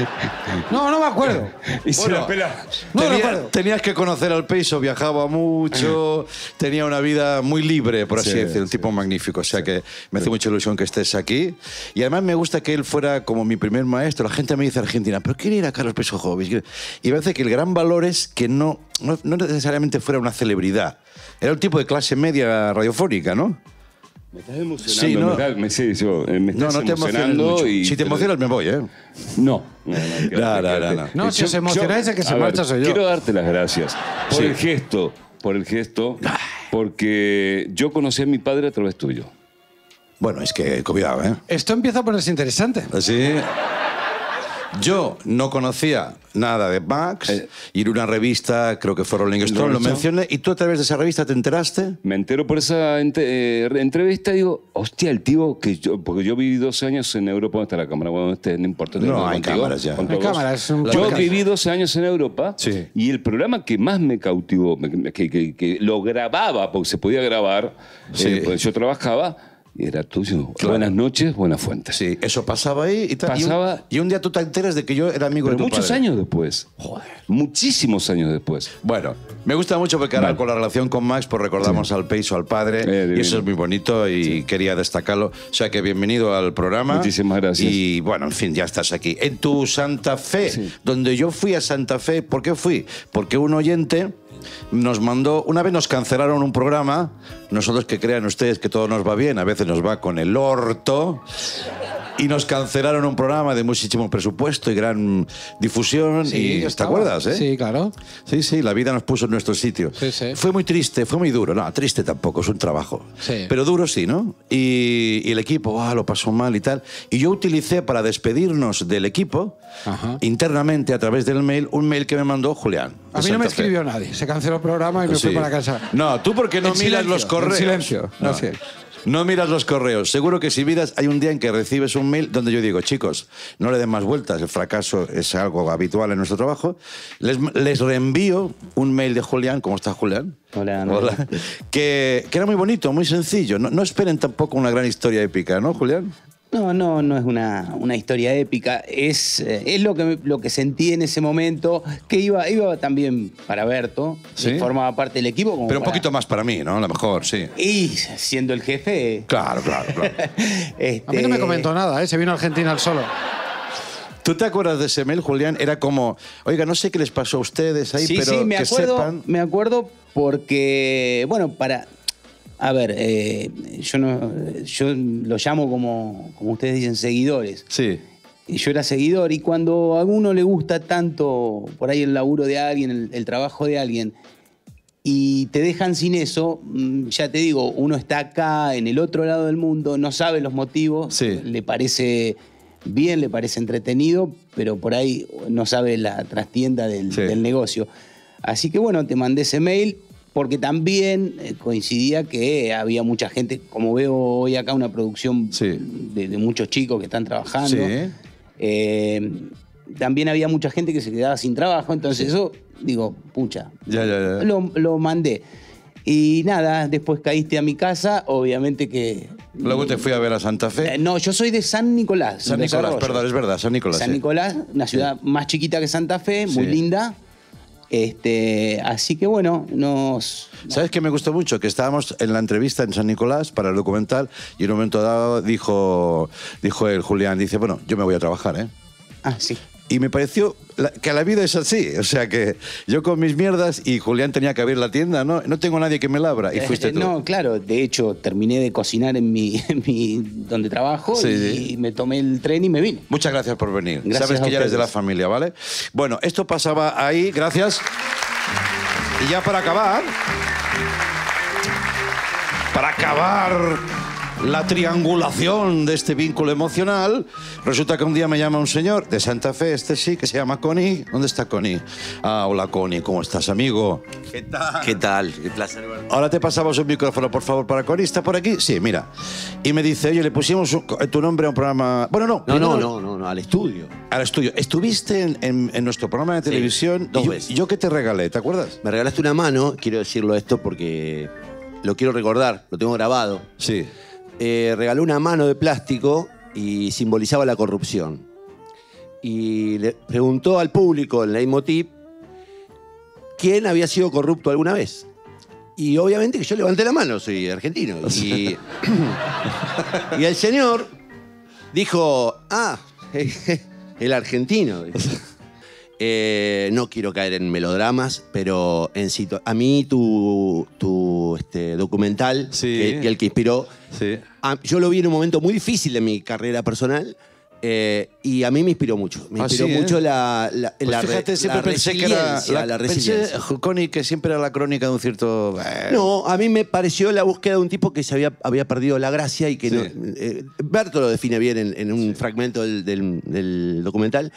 No, no me acuerdo. Y se Bueno, la pela. No Tenía- recuerdo. tenías que conocer al Peiso, viajaba mucho, tenía una vida muy libre, por así Sí, decirlo, un sí, tipo magnífico. O sea que me hace mucha ilusión que estés aquí. Y además me gusta que él fuera como mi primer maestro. La gente me dice Argentina, pero ¿quién era Carlos Peiso Jovis? Y me parece que el gran valor es que no, no, no necesariamente fuera una celebridad. Era un tipo de clase media radiofónica, ¿no? Me estás emocionando. Sí, ¿no? me, estás, me, sí, yo, eh, me No, estás no te emocionando. mucho. y Si te emocionas me voy, ¿eh? No, no, no, No, no, quédate. no, no. No, si os emocionáis, el que se marcha soy yo. Quiero darte las gracias por Sí. el gesto, por el gesto, porque yo conocí a mi padre a través tuyo. Bueno, es que cuidado, ¿eh? Esto empieza a ponerse interesante. Así. Yo no conocía nada de Max Eh. y en una revista, creo que fue Rolling Stone, lo mencioné y tú a través de esa revista te enteraste. Me entero por esa ente- eh, entrevista y digo, hostia, el tío que yo, porque yo viví dos años en Europa, ¿dónde está la cámara? Bueno, este, no importa. No, hay contigo, cámaras ya. Hay cámaras, Yo viví 12 años en Europa Sí. y el programa que más me cautivó, que, que- que lo grababa, porque se podía grabar, Sí. eh, pues yo trabajaba, era tuyo. Claro. Buenas noches, buenas fuentes. Sí, eso pasaba ahí y tal. Y un- Pasaba- Y un, día tú te enteras de que yo era amigo Pero de tu muchos padre. años después. Joder. Muchísimos años después. Bueno, me gusta mucho porque ahora Vale. con la relación con Max, pues recordamos al Peiso, al padre, Eh, y eso es muy bonito y quería destacarlo. O sea que bienvenido al programa. Muchísimas gracias. Y bueno, en fin, ya estás aquí. En tu Santa Fe, Sí. donde yo fui a Santa Fe, ¿por qué fui? Porque un oyente nos mandó, una vez nos cancelaron un programa, nosotros que crean ustedes que todo nos va bien, a veces nos va con el orto. Y nos cancelaron un programa de muchísimo presupuesto y gran difusión. Sí, y, ¿Te acuerdas, eh? Sí, claro. Sí, sí, la vida nos puso en nuestro sitio. Sí, sí. Fue muy triste, fue muy duro. No, triste tampoco, es un trabajo. Sí. Pero duro sí, ¿no? Y, y el equipo, ah, lo pasó mal y tal. Y yo utilicé para despedirnos del equipo, Ajá. internamente a través del mail, un mail que me mandó Julián. A mí no me Santa Fe. escribió nadie. Se canceló el programa y me fui para casa. No, tú porque no En miras silencio, los correos. en silencio, no sé. No miras los correos. Seguro que si miras, hay un día en que recibes un mail donde yo digo, chicos, no le den más vueltas, el fracaso es algo habitual en nuestro trabajo. Les, les reenvío un mail de Julián, ¿cómo está Julián? Hola, Ana. Hola. Que, que era muy bonito, muy sencillo. No, no esperen tampoco una gran historia épica, ¿no, Julián? No, no, no es una, una historia épica. Es, eh, es lo, que, lo que sentí en ese momento, que iba, iba también para Berto, Sí. y formaba parte del equipo. Pero un para- poquito más para mí, ¿no? A lo mejor, sí. Y siendo el jefe. Claro, claro, claro. este, A mí no me comentó nada, ¿eh? Se vino a Argentina al solo. ¿Tú te acuerdas de ese mail, Julián? Era como, oiga, no sé qué les pasó a ustedes ahí, sí, pero sí, me que acuerdo, sepan. me acuerdo porque, bueno, para... A ver, eh, yo, no, yo lo llamo como, como ustedes dicen, seguidores. Sí. Y yo era seguidor y cuando a uno le gusta tanto por ahí el laburo de alguien, el, el trabajo de alguien, y te dejan sin eso, mm, ya te digo, uno está acá en el otro lado del mundo, no sabe los motivos, Sí. le parece bien, le parece entretenido, pero por ahí no sabe la trastienda del, Sí. del negocio. Así que bueno, te mandé ese mail porque también eh, coincidía que había mucha gente, como veo hoy acá una producción Sí. de, de muchos chicos que están trabajando. Sí. Eh, también había mucha gente que se quedaba sin trabajo, entonces eso, digo, pucha, Ya, ya, ya. lo, lo mandé. Y nada, después caíste a mi casa, obviamente que... Luego te fui a ver a Santa Fe. Eh, no, yo soy de San Nicolás. San Nicolás, perdón, es verdad, San Nicolás. San sí. Nicolás, una ciudad más chiquita que Santa Fe, muy Sí. linda. Este, así que bueno, nos... ¿Sabes qué me gustó mucho? Que estábamos en la entrevista en San Nicolás para el documental y en un momento dado dijo, dijo el Julián, dice, bueno, yo me voy a trabajar, ¿eh? Ah, sí. Y me pareció que la vida es así. O sea, que yo con mis mierdas y Julián tenía que abrir la tienda, ¿no? No tengo nadie que me labra. Y fuiste Eh, tú. No, claro, de hecho terminé de cocinar en mi, en mi donde trabajo Sí, y sí. me tomé el tren y me vine. Muchas gracias por venir. Gracias Sabes que ya eres de la familia, ¿vale? Bueno, esto pasaba ahí, gracias. Y ya para acabar, para acabar la triangulación de este vínculo emocional, resulta que un día me llama un señor de Santa Fe, este sí, que se llama Connie. ¿Dónde está Connie? Ah, hola Connie, ¿cómo estás, amigo? ¿Qué tal? ¿Qué tal? Qué placer. Ahora te pasamos un micrófono, por favor, para Connie. ¿Está por aquí? Sí, mira. Y me dice, oye, le pusimos un- tu nombre a un programa... Bueno, no. No, no, no, no, no, al estudio. al estudio. Estuviste en, en- en nuestro programa de Sí, televisión. dos y yo, veces. ¿Yo qué te regalé? ¿Te acuerdas? Me regalaste una mano, quiero decirlo esto porque lo quiero recordar, lo tengo grabado. Sí. Eh, regaló una mano de plástico y simbolizaba la corrupción. y le preguntó al público en Leitmotiv quién había sido corrupto alguna vez. Y obviamente que yo levanté la mano, soy argentino. Y, y el señor dijo, ah, el argentino. Eh, no quiero caer en melodramas, pero en a mí tu, tu este, documental, Sí. que, que el que inspiró, Sí. a- yo lo vi en un momento muy difícil de mi carrera personal eh, y a mí me inspiró mucho. Me Ah, inspiró sí, ¿eh? mucho la, la, Pues la fíjate, siempre la pensé que era resiliencia, la pensé, resiliencia. Connie, que siempre era la crónica de un cierto. No, a mí me pareció la búsqueda de un tipo que se había, había perdido la gracia y que Sí. no. eh, Berto lo define bien en, en un fragmento del, del- del documental.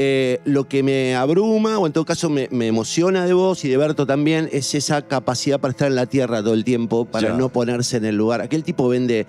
Eh, lo que me abruma, o en todo caso me, me emociona de vos y de Berto también, es esa capacidad para estar en la tierra todo el tiempo, para Ya. no ponerse en el lugar. Aquel tipo vende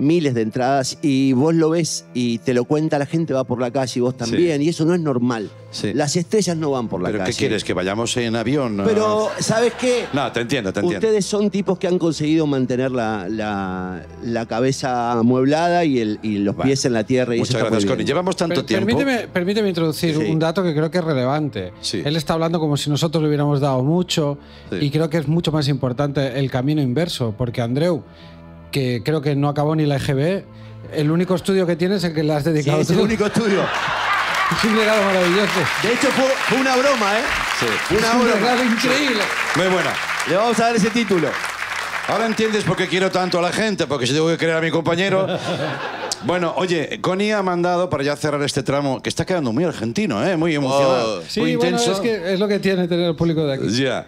miles de entradas y vos lo ves y te lo cuenta la gente, va por la calle y vos también, y eso no es normal. Sí. Las estrellas no van por la ¿Pero calle. qué quieres? ¿Que vayamos en avión? Pero, ¿sabes qué? No, te entiendo, te entiendo. Ustedes son tipos que han conseguido mantener la, la- la cabeza amueblada y, el- y los Vale. pies en la tierra. Y Muchas eso gracias. Connie. Llevamos tanto Per- tiempo. Permíteme, permíteme introducir Sí. un dato que creo que es relevante. Sí. Él está hablando como si nosotros le hubiéramos dado mucho Sí. y creo que es mucho más importante el camino inverso, porque Andreu, que creo que no acabó ni la EGB, el único estudio que tiene es el que le has Sí, dedicado es el tú. único estudio. Es un legado maravilloso. De hecho, fue, fue una broma, ¿eh? Sí. Una Es un broma. legado increíble. Muy buena. Le vamos a dar ese título. Ahora entiendes por qué quiero tanto a la gente, porque si tengo que querer a mi compañero. Bueno, oye, Connie ha mandado para ya cerrar este tramo, que está quedando muy argentino, ¿eh? muy emocionado, Oh. Sí, muy bueno, intenso. es, que es lo que tiene tener el público de aquí. Ya.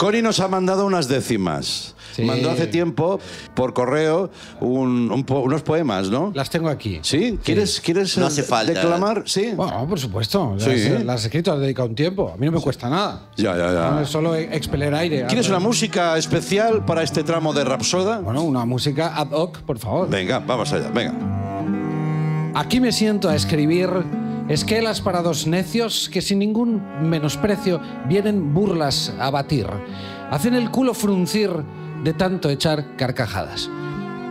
Connie nos ha mandado unas décimas. Sí. Mandó hace tiempo por correo un- un po- unos poemas, ¿no? Las tengo aquí. ¿Sí? ¿Quieres, ¿quieres No hace falta. declamar? Sí. Bueno, por supuesto. Las, Sí. las has escrito, has dedicado un tiempo. A mí no me cuesta nada. Ya, ya, ya. No es solo expeler aire. ¿Quieres una música especial para este tramo de Rapsoda? Bueno, una música ad hoc, por favor. Venga, vamos allá, venga. Aquí me siento a escribir esquelas para dos necios que sin ningún menosprecio vienen burlas a batir. Hacen el culo fruncir de tanto echar carcajadas.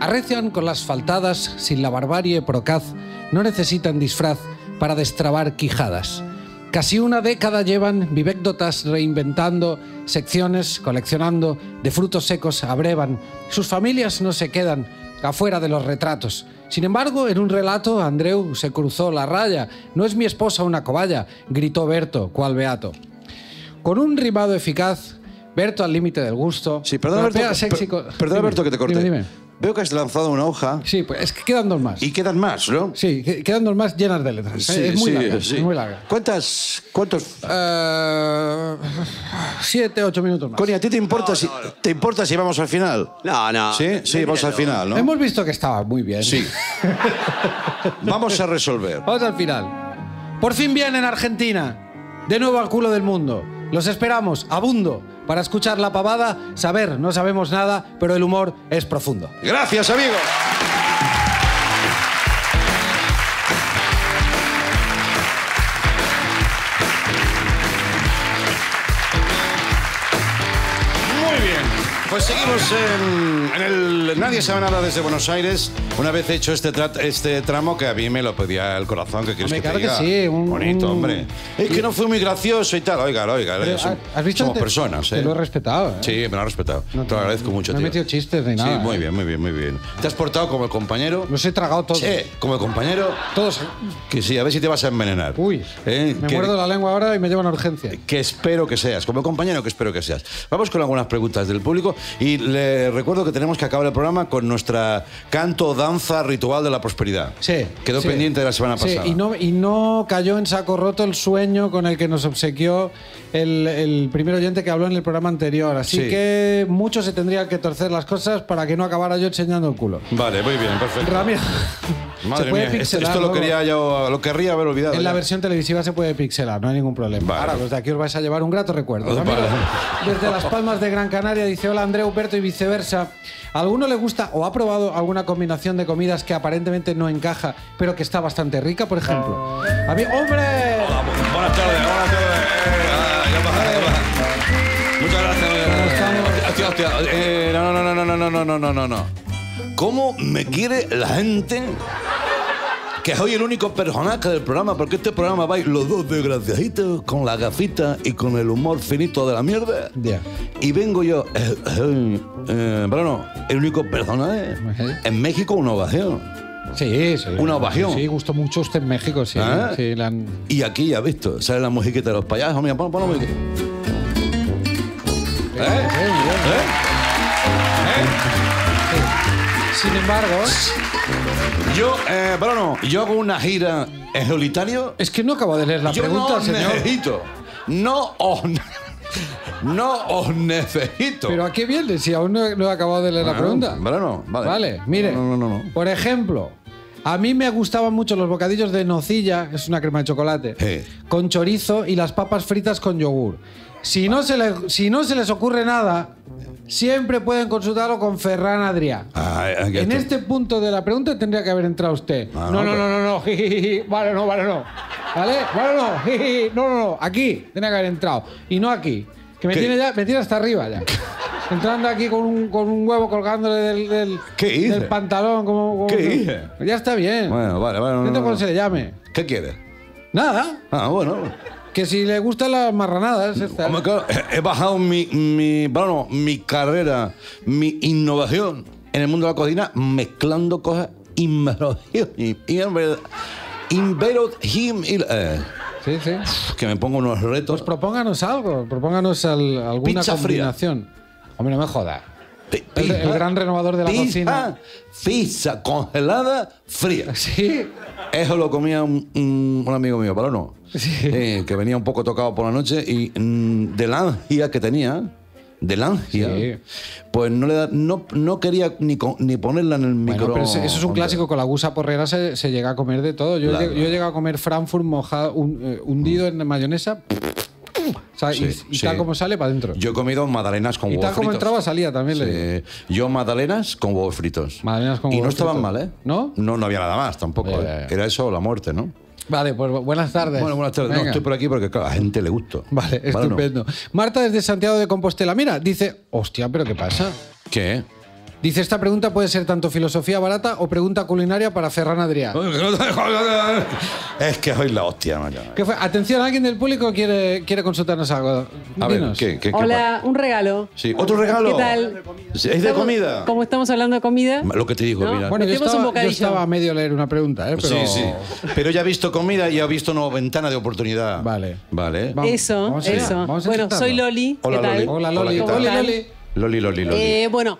Arrecian con las faltadas sin la barbarie procaz, no necesitan disfraz para destrabar quijadas. Casi una década llevan vivécdotas reinventando, secciones coleccionando, de frutos secos abrevan. Sus familias no se quedan afuera de los retratos. Sin embargo, en un relato, Andreu se cruzó la raya. No es mi esposa una cobaya, gritó Berto, cual beato. Con un rimado eficaz, Berto al límite del gusto. Sí, perdona, golpea Berto, sexy per- co- perdona, Dime, Berto, que te corté. Dime, dime. Veo que has lanzado una hoja Sí, pues es que quedan dos más. y quedan más, ¿no? Sí, que- quedan dos más llenas de letras. Sí, es muy sí, larga. sí. Es muy larga. ¿Cuántas, cuántos? Eh, siete, ocho minutos más. Connie, ¿a ti te importa, si, te importa si vamos al final? No, no. Sí, sí, vamos al final, ¿no? Hemos visto que estaba muy bien. Sí. vamos a resolver. Vamos al final. Por fin vienen Argentina. De nuevo al culo del mundo. Los esperamos, abundo, para escuchar la pavada, saber, no sabemos nada, pero el humor es profundo. Gracias, amigos. Pues seguimos en, en el Nadie sabe nada desde Buenos Aires. Una vez hecho este, tra- este tramo que a mí me lo pedía el corazón, que quieres Hombre, que te claro que diga? sí, un- Bonito, un- hombre. Es que no fue muy gracioso y tal. Oiga, oiga, Pero, ¿has visto? somos Te- personas, Te ¿eh? lo he respetado. ¿eh? Sí, me lo has respetado. No te te- lo agradezco mucho, no he metido chistes ni nada, Sí, muy ¿eh? bien, muy bien, muy bien. ¿Te has portado como el compañero? Los he tragado todos. Sí, como el compañero. Todos. Que sí, a ver si te vas a envenenar. Uy, ¿Eh? me que, muerdo la lengua ahora y me llevan a urgencia. que espero que seas, como el compañero que espero que seas. Vamos con algunas preguntas del público y le recuerdo que tenemos que acabar el programa con nuestra canto danza ritual de la prosperidad. Sí. Quedó sí. pendiente de la semana Sí, pasada. y no, y no cayó en saco roto el sueño con el que nos obsequió el, el primer oyente que habló en el programa anterior. Así Sí. que mucho se tendría que torcer las cosas para que no acabara yo enseñando el culo. Vale, muy bien, perfecto. Ramiro, Madre se puede mía, pixelar esto lo quería yo, lo querría haber olvidado. En la versión televisiva se puede pixelar, no hay ningún problema. Vale. Ahora, los de aquí os vais a llevar un grato recuerdo. Vale. Desde Las Palmas de Gran Canaria dice: Hola Andreu, Berto y viceversa. ¿A alguno le gusta o ha probado alguna combinación de comidas que aparentemente no encaja, pero que está bastante rica, por ejemplo? A mí- ¡Hombre! Buenas tardes, buenas tardes. Muchas gracias. Hostia, hostia. Eh, no, no, no, no, no, no, no, no, no. ¿Cómo me quiere la gente? que soy el único personaje del programa, porque este programa vais los dos desgraciaditos con la gafita y con el humor finito de la mierda. Y vengo yo, eh, eh, eh, el único personaje. En México, una ovación. Sí, sí. Una ovación. Sí, gustó mucho usted en México, sí. ¿Ah? sí la Y aquí ya visto, sale la musiquita de los payasos. Mira, pon, pon la musiquita. ¿Eh? Sí, muy bien. Sin embargo, Yo, eh, Bruno, yo hago una gira en solitario. es que no acabo de leer la yo pregunta, no señor. necesito. No os, no os necesito. Pero ¿a qué viene si aún no, no he acabado de leer la pregunta? Bruno, vale. Vale, mire. No, no. Por ejemplo, a mí me gustaban mucho los bocadillos de nocilla, es una crema de chocolate, Sí. con chorizo y las papas fritas con yogur. Si no, se le- si no se les ocurre nada, siempre pueden consultarlo con Ferran Adrià. Ah, En este punto de la pregunta tendría que haber entrado usted. Ah, no, no, no, no, no, vale, no, vale, no. ¿Vale? Vale, no, no, no, no, aquí tendría que haber entrado. Y no aquí. Que me ¿Qué? tiene ya, me tiene hasta arriba ya. Entrando aquí con un, con un huevo colgándole del, del, ¿Qué del pantalón. Como, como- ¿Qué hice? Ya está bien. Bueno, vale, vale. no, no, no. se le llame. ¿Qué quieres? Nada. Ah, bueno. Que si le gustan las marranadas. esta- Hombre, claro, he- he bajado mi, mi, bueno, mi carrera, mi innovación en el mundo de la cocina mezclando cosas inverosímiles. Sí, sí. que me pongo unos retos. Pues propónganos algo. Propónganos al- alguna Pizza fría. combinación. Hombre, no me joda. El- el gran renovador de la pizza, cocina. Pizza congelada fría. Sí. Eso lo comía un, un- un amigo mío, pero no. Sí. Eh, que venía un poco tocado por la noche y mm, de la ansia que tenía, de la ansia, Sí. pues no, le da- no, no quería ni, ni ponerla en el Bueno, micro. pero eso es un clásico. Con la gusa porrera se, se llega a comer de todo. Yo, Claro. he, yo he llegado a comer Frankfurt mojado, un- eh, hundido en mayonesa. O sea, y- Sí, y, sí. tal como sale para adentro. Yo he comido magdalenas con Y huevos tal como fritos. entraba, salía también, le. Yo magdalenas con huevos fritos. Magdalenas con y no estaban fritos. mal, ¿eh? ¿No? No, no había nada más tampoco. ¿eh? Era eso la muerte, ¿no? Vale, pues bu- buenas tardes. Bueno, buenas tardes. No, estoy por aquí porque claro, a la gente le gusto. Vale, ¿no? estupendo. Marta desde Santiago de Compostela. Mira, dice, hostia, pero ¿qué pasa? ¿Qué? Dice, esta pregunta puede ser tanto filosofía barata o pregunta culinaria para Ferran Adrià. Es que soy la hostia, macho. ¿Qué fue? Atención, alguien del público quiere, quiere consultarnos algo. A ver, Dinos. ¿qué, qué, qué Hola, un regalo. Sí, otro regalo. ¿Qué tal? ¿Es de Estamos- comida? Como estamos hablando de comida. Lo que te digo, ¿No? mira. Bueno, yo Metemos un estaba, yo bocadillo. estaba a medio leer una pregunta, ¿eh? Pero... Sí, sí. Pero ya he visto comida y he visto una ventana de oportunidad. Vale. Vale. Vamos- eso, vamos allá, eso. vamos a bueno, intentarlo. soy Loli. Hola, ¿Qué tal? Loli. Hola, Loli. ¿qué ¿Cómo tal? Loli? Loli. Loli, Loli, Loli. Eh, bueno,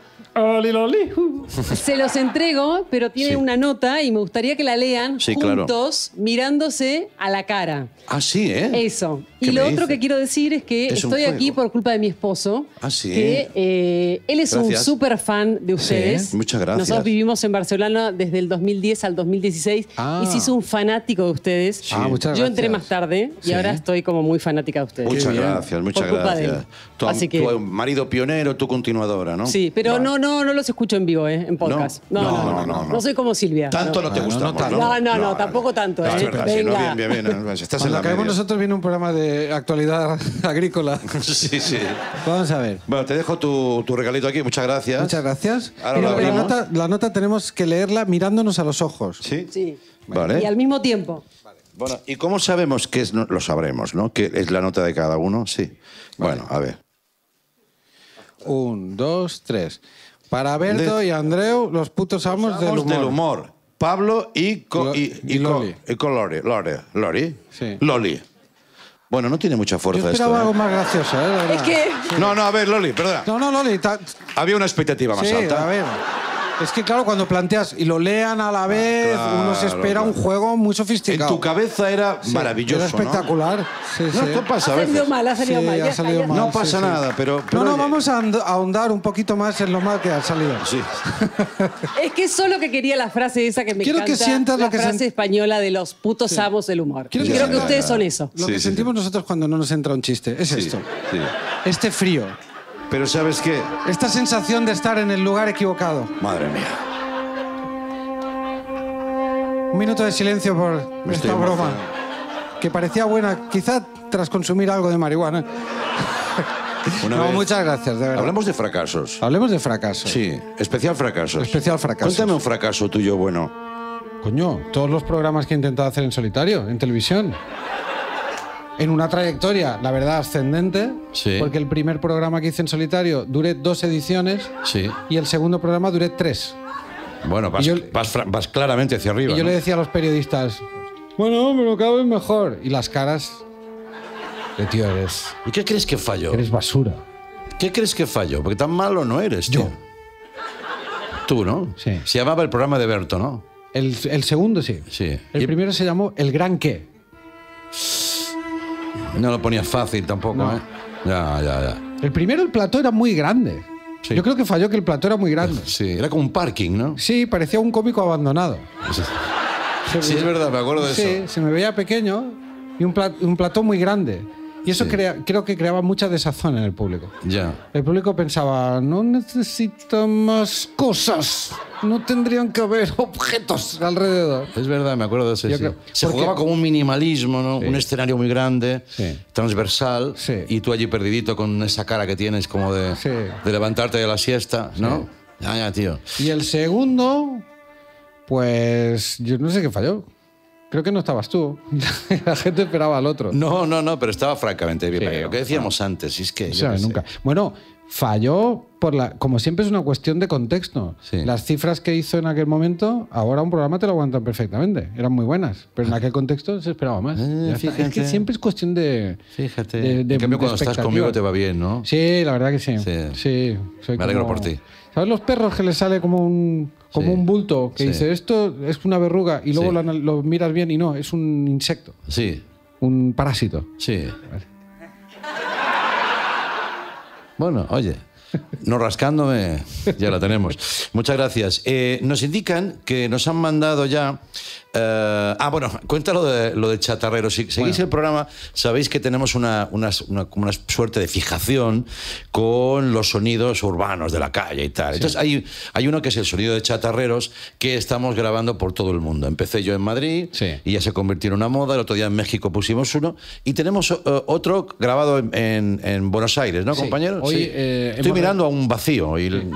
Se los entrego, pero tiene Sí. una nota y me gustaría que la lean Sí, claro. juntos, mirándose a la cara. ah, sí, ¿eh? Eso. ¿Qué Y lo otro dice? que quiero decir es que Es estoy aquí por culpa de mi esposo. Ah, sí. Que eh, él es un Gracias. súper fan de ustedes. muchas gracias. Nosotros vivimos en Barcelona desde el 2010 al 2016 Ah. y se hizo un fanático de ustedes. Ah, muchas Yo entré gracias. más tarde y Sí. ahora estoy como muy fanática de ustedes. Muchas gracias, muchas Por culpa de gracias. él. Tu, Así que- tu marido pionero, tu continuadora, ¿no? Sí, pero Vale. no, no, no los escucho en vivo, ¿eh? En podcast. No, No, no, no, no, no. no. No soy como Silvia. Tanto no, te no, gustamos, no, ¿no? no, no, no, tampoco tanto, ¿eh? verdad, Venga. bien, bien, bien. Estás en Cuando la acabemos media. nosotros viene un programa de actualidad agrícola. Sí, sí. Vamos a ver. Bueno, te dejo tu, tu regalito aquí, muchas gracias. Muchas gracias. Ahora lo la, nota, la nota tenemos que leerla mirándonos a los ojos. ¿Sí? Sí. Vale. Y al mismo tiempo. Bueno, ¿y cómo sabemos qué es? No, Lo sabremos, ¿no? ¿Qué es la nota de cada uno? Sí. Bueno, a ver. Un, dos, tres. Para Berto De- y Andreu, los putos amos del humor. del humor. Pablo y, co- y, y co- Loli. y con Lori. Lori. Lori. Sí. Loli. Bueno, no tiene mucha Yo fuerza esto. esperaba ¿eh? algo más gracioso, ¿eh? Es que No, no, a ver, Loli, perdona. No, no, Loli. ta- Había una expectativa más Sí, alta. a ver. Es que claro, cuando planteas y lo lean a la vez, Claro, uno se espera un juego muy En sofisticado. tu cabeza era Sí, maravilloso. Era espectacular. ¿no? sí. No, esto pasa ha a veces. salido mal, ha salido Sí, mal. ha salido. No pasa sí, sí. nada, pero. pero No, no, oye, vamos a ahondar un poquito más en lo mal que ha salido. Sí. Es que solo que quería la frase esa que me Quiero que sientas lo la que frase española de los putos amos del humor. Quiero que creo que ustedes son eso. Lo que sí, sentimos nosotros cuando no nos entra un chiste es Sí, esto. sí. Este frío. Pero ¿sabes qué? Esta sensación de estar en el lugar equivocado. Madre mía. Un minuto de silencio por Me esta broma. Que parecía buena, quizá tras consumir algo de marihuana. Una no, vez- muchas gracias, de verdad. Hablamos de fracasos. Hablemos de fracaso. Sí, especial fracasos. Especial fracasos. Cuéntame un fracaso tuyo bueno. Coño, todos los programas que he intentado hacer en solitario, en televisión. En una trayectoria, la verdad, ascendente, Sí. porque el primer programa que hice en solitario duré dos ediciones Sí. y el segundo programa duré tres. Bueno, vas, Y yo- vas fra- vas claramente hacia arriba. Y yo ¿no? le decía a los periodistas, bueno, pero cada vez mejor. Y las caras de tío, eres, ¿Y qué crees que falló? eres basura. ¿Qué crees que falló? Porque tan malo no eres, tío. Yo. Tú, ¿no? Sí. Se llamaba el programa de Berto, ¿no? El, el segundo sí. Sí. El Y- primero se llamó El Gran Qué. No lo ponías fácil tampoco, No. ¿eh? Ya, ya, ya. El primero, el plató era muy grande. Sí. Yo creo que falló que el plató era muy grande. Sí, era como un parking, ¿no? Sí, parecía un cómico abandonado. Sí, es verdad, me acuerdo de Sí, eso. se me veía pequeño y un, pla- un plató muy grande. Y eso Sí. crea- creo que creaba mucha desazón en el público. Ya. El público pensaba, no necesito más cosas. No tendrían que haber objetos alrededor. Es verdad, me acuerdo de eso. Yo sí. creo- Se porque- jugaba con un minimalismo, ¿no? Un escenario muy grande, Sí. transversal, Sí. y tú allí perdidito con esa cara que tienes como de, Sí. de levantarte de la siesta, ¿no? Ya, ya, tío. Y el segundo, pues yo no sé qué falló. Creo que no estabas tú. La gente esperaba al otro. No, no, no, pero estaba francamente bien. Sí, lo que decíamos antes, y es que. O sea, qué sé. nunca. Bueno, falló por la. Como siempre es una cuestión de contexto. Sí. Las cifras que hizo en aquel momento, ahora un programa te lo aguantan perfectamente. Eran muy buenas. Pero en aquel contexto se esperaba más. Eh. Es que siempre es cuestión de. Fíjate. de- de- en cambio, de cuando estás conmigo te va bien, ¿no? Sí, la verdad que sí. Sí. Sí. soy Me alegro como- por ti. ¿Sabes los perros que les sale como un, como Sí. un bulto que dice esto es una verruga y luego lo miras bien y no, es un insecto, Sí, un parásito? sí. Bueno, oye, no rascándome, ya la tenemos. Muchas gracias. Eh, nos indican que nos han mandado ya. Eh, ah, bueno, cuéntalo de lo de chatarrero. Si seguís el programa, sabéis que tenemos una, una, una- como una suerte de fijación con los sonidos urbanos de la calle y tal. Entonces, hay, hay uno que es el sonido de chatarreros que estamos grabando por todo el mundo. Empecé yo en Madrid Sí. y ya se convirtió en una moda. El otro día en México pusimos uno. Y tenemos eh, otro grabado en, en- en Buenos Aires, ¿no, Sí. compañero? Hoy, eh, Estoy mirando a un vacío y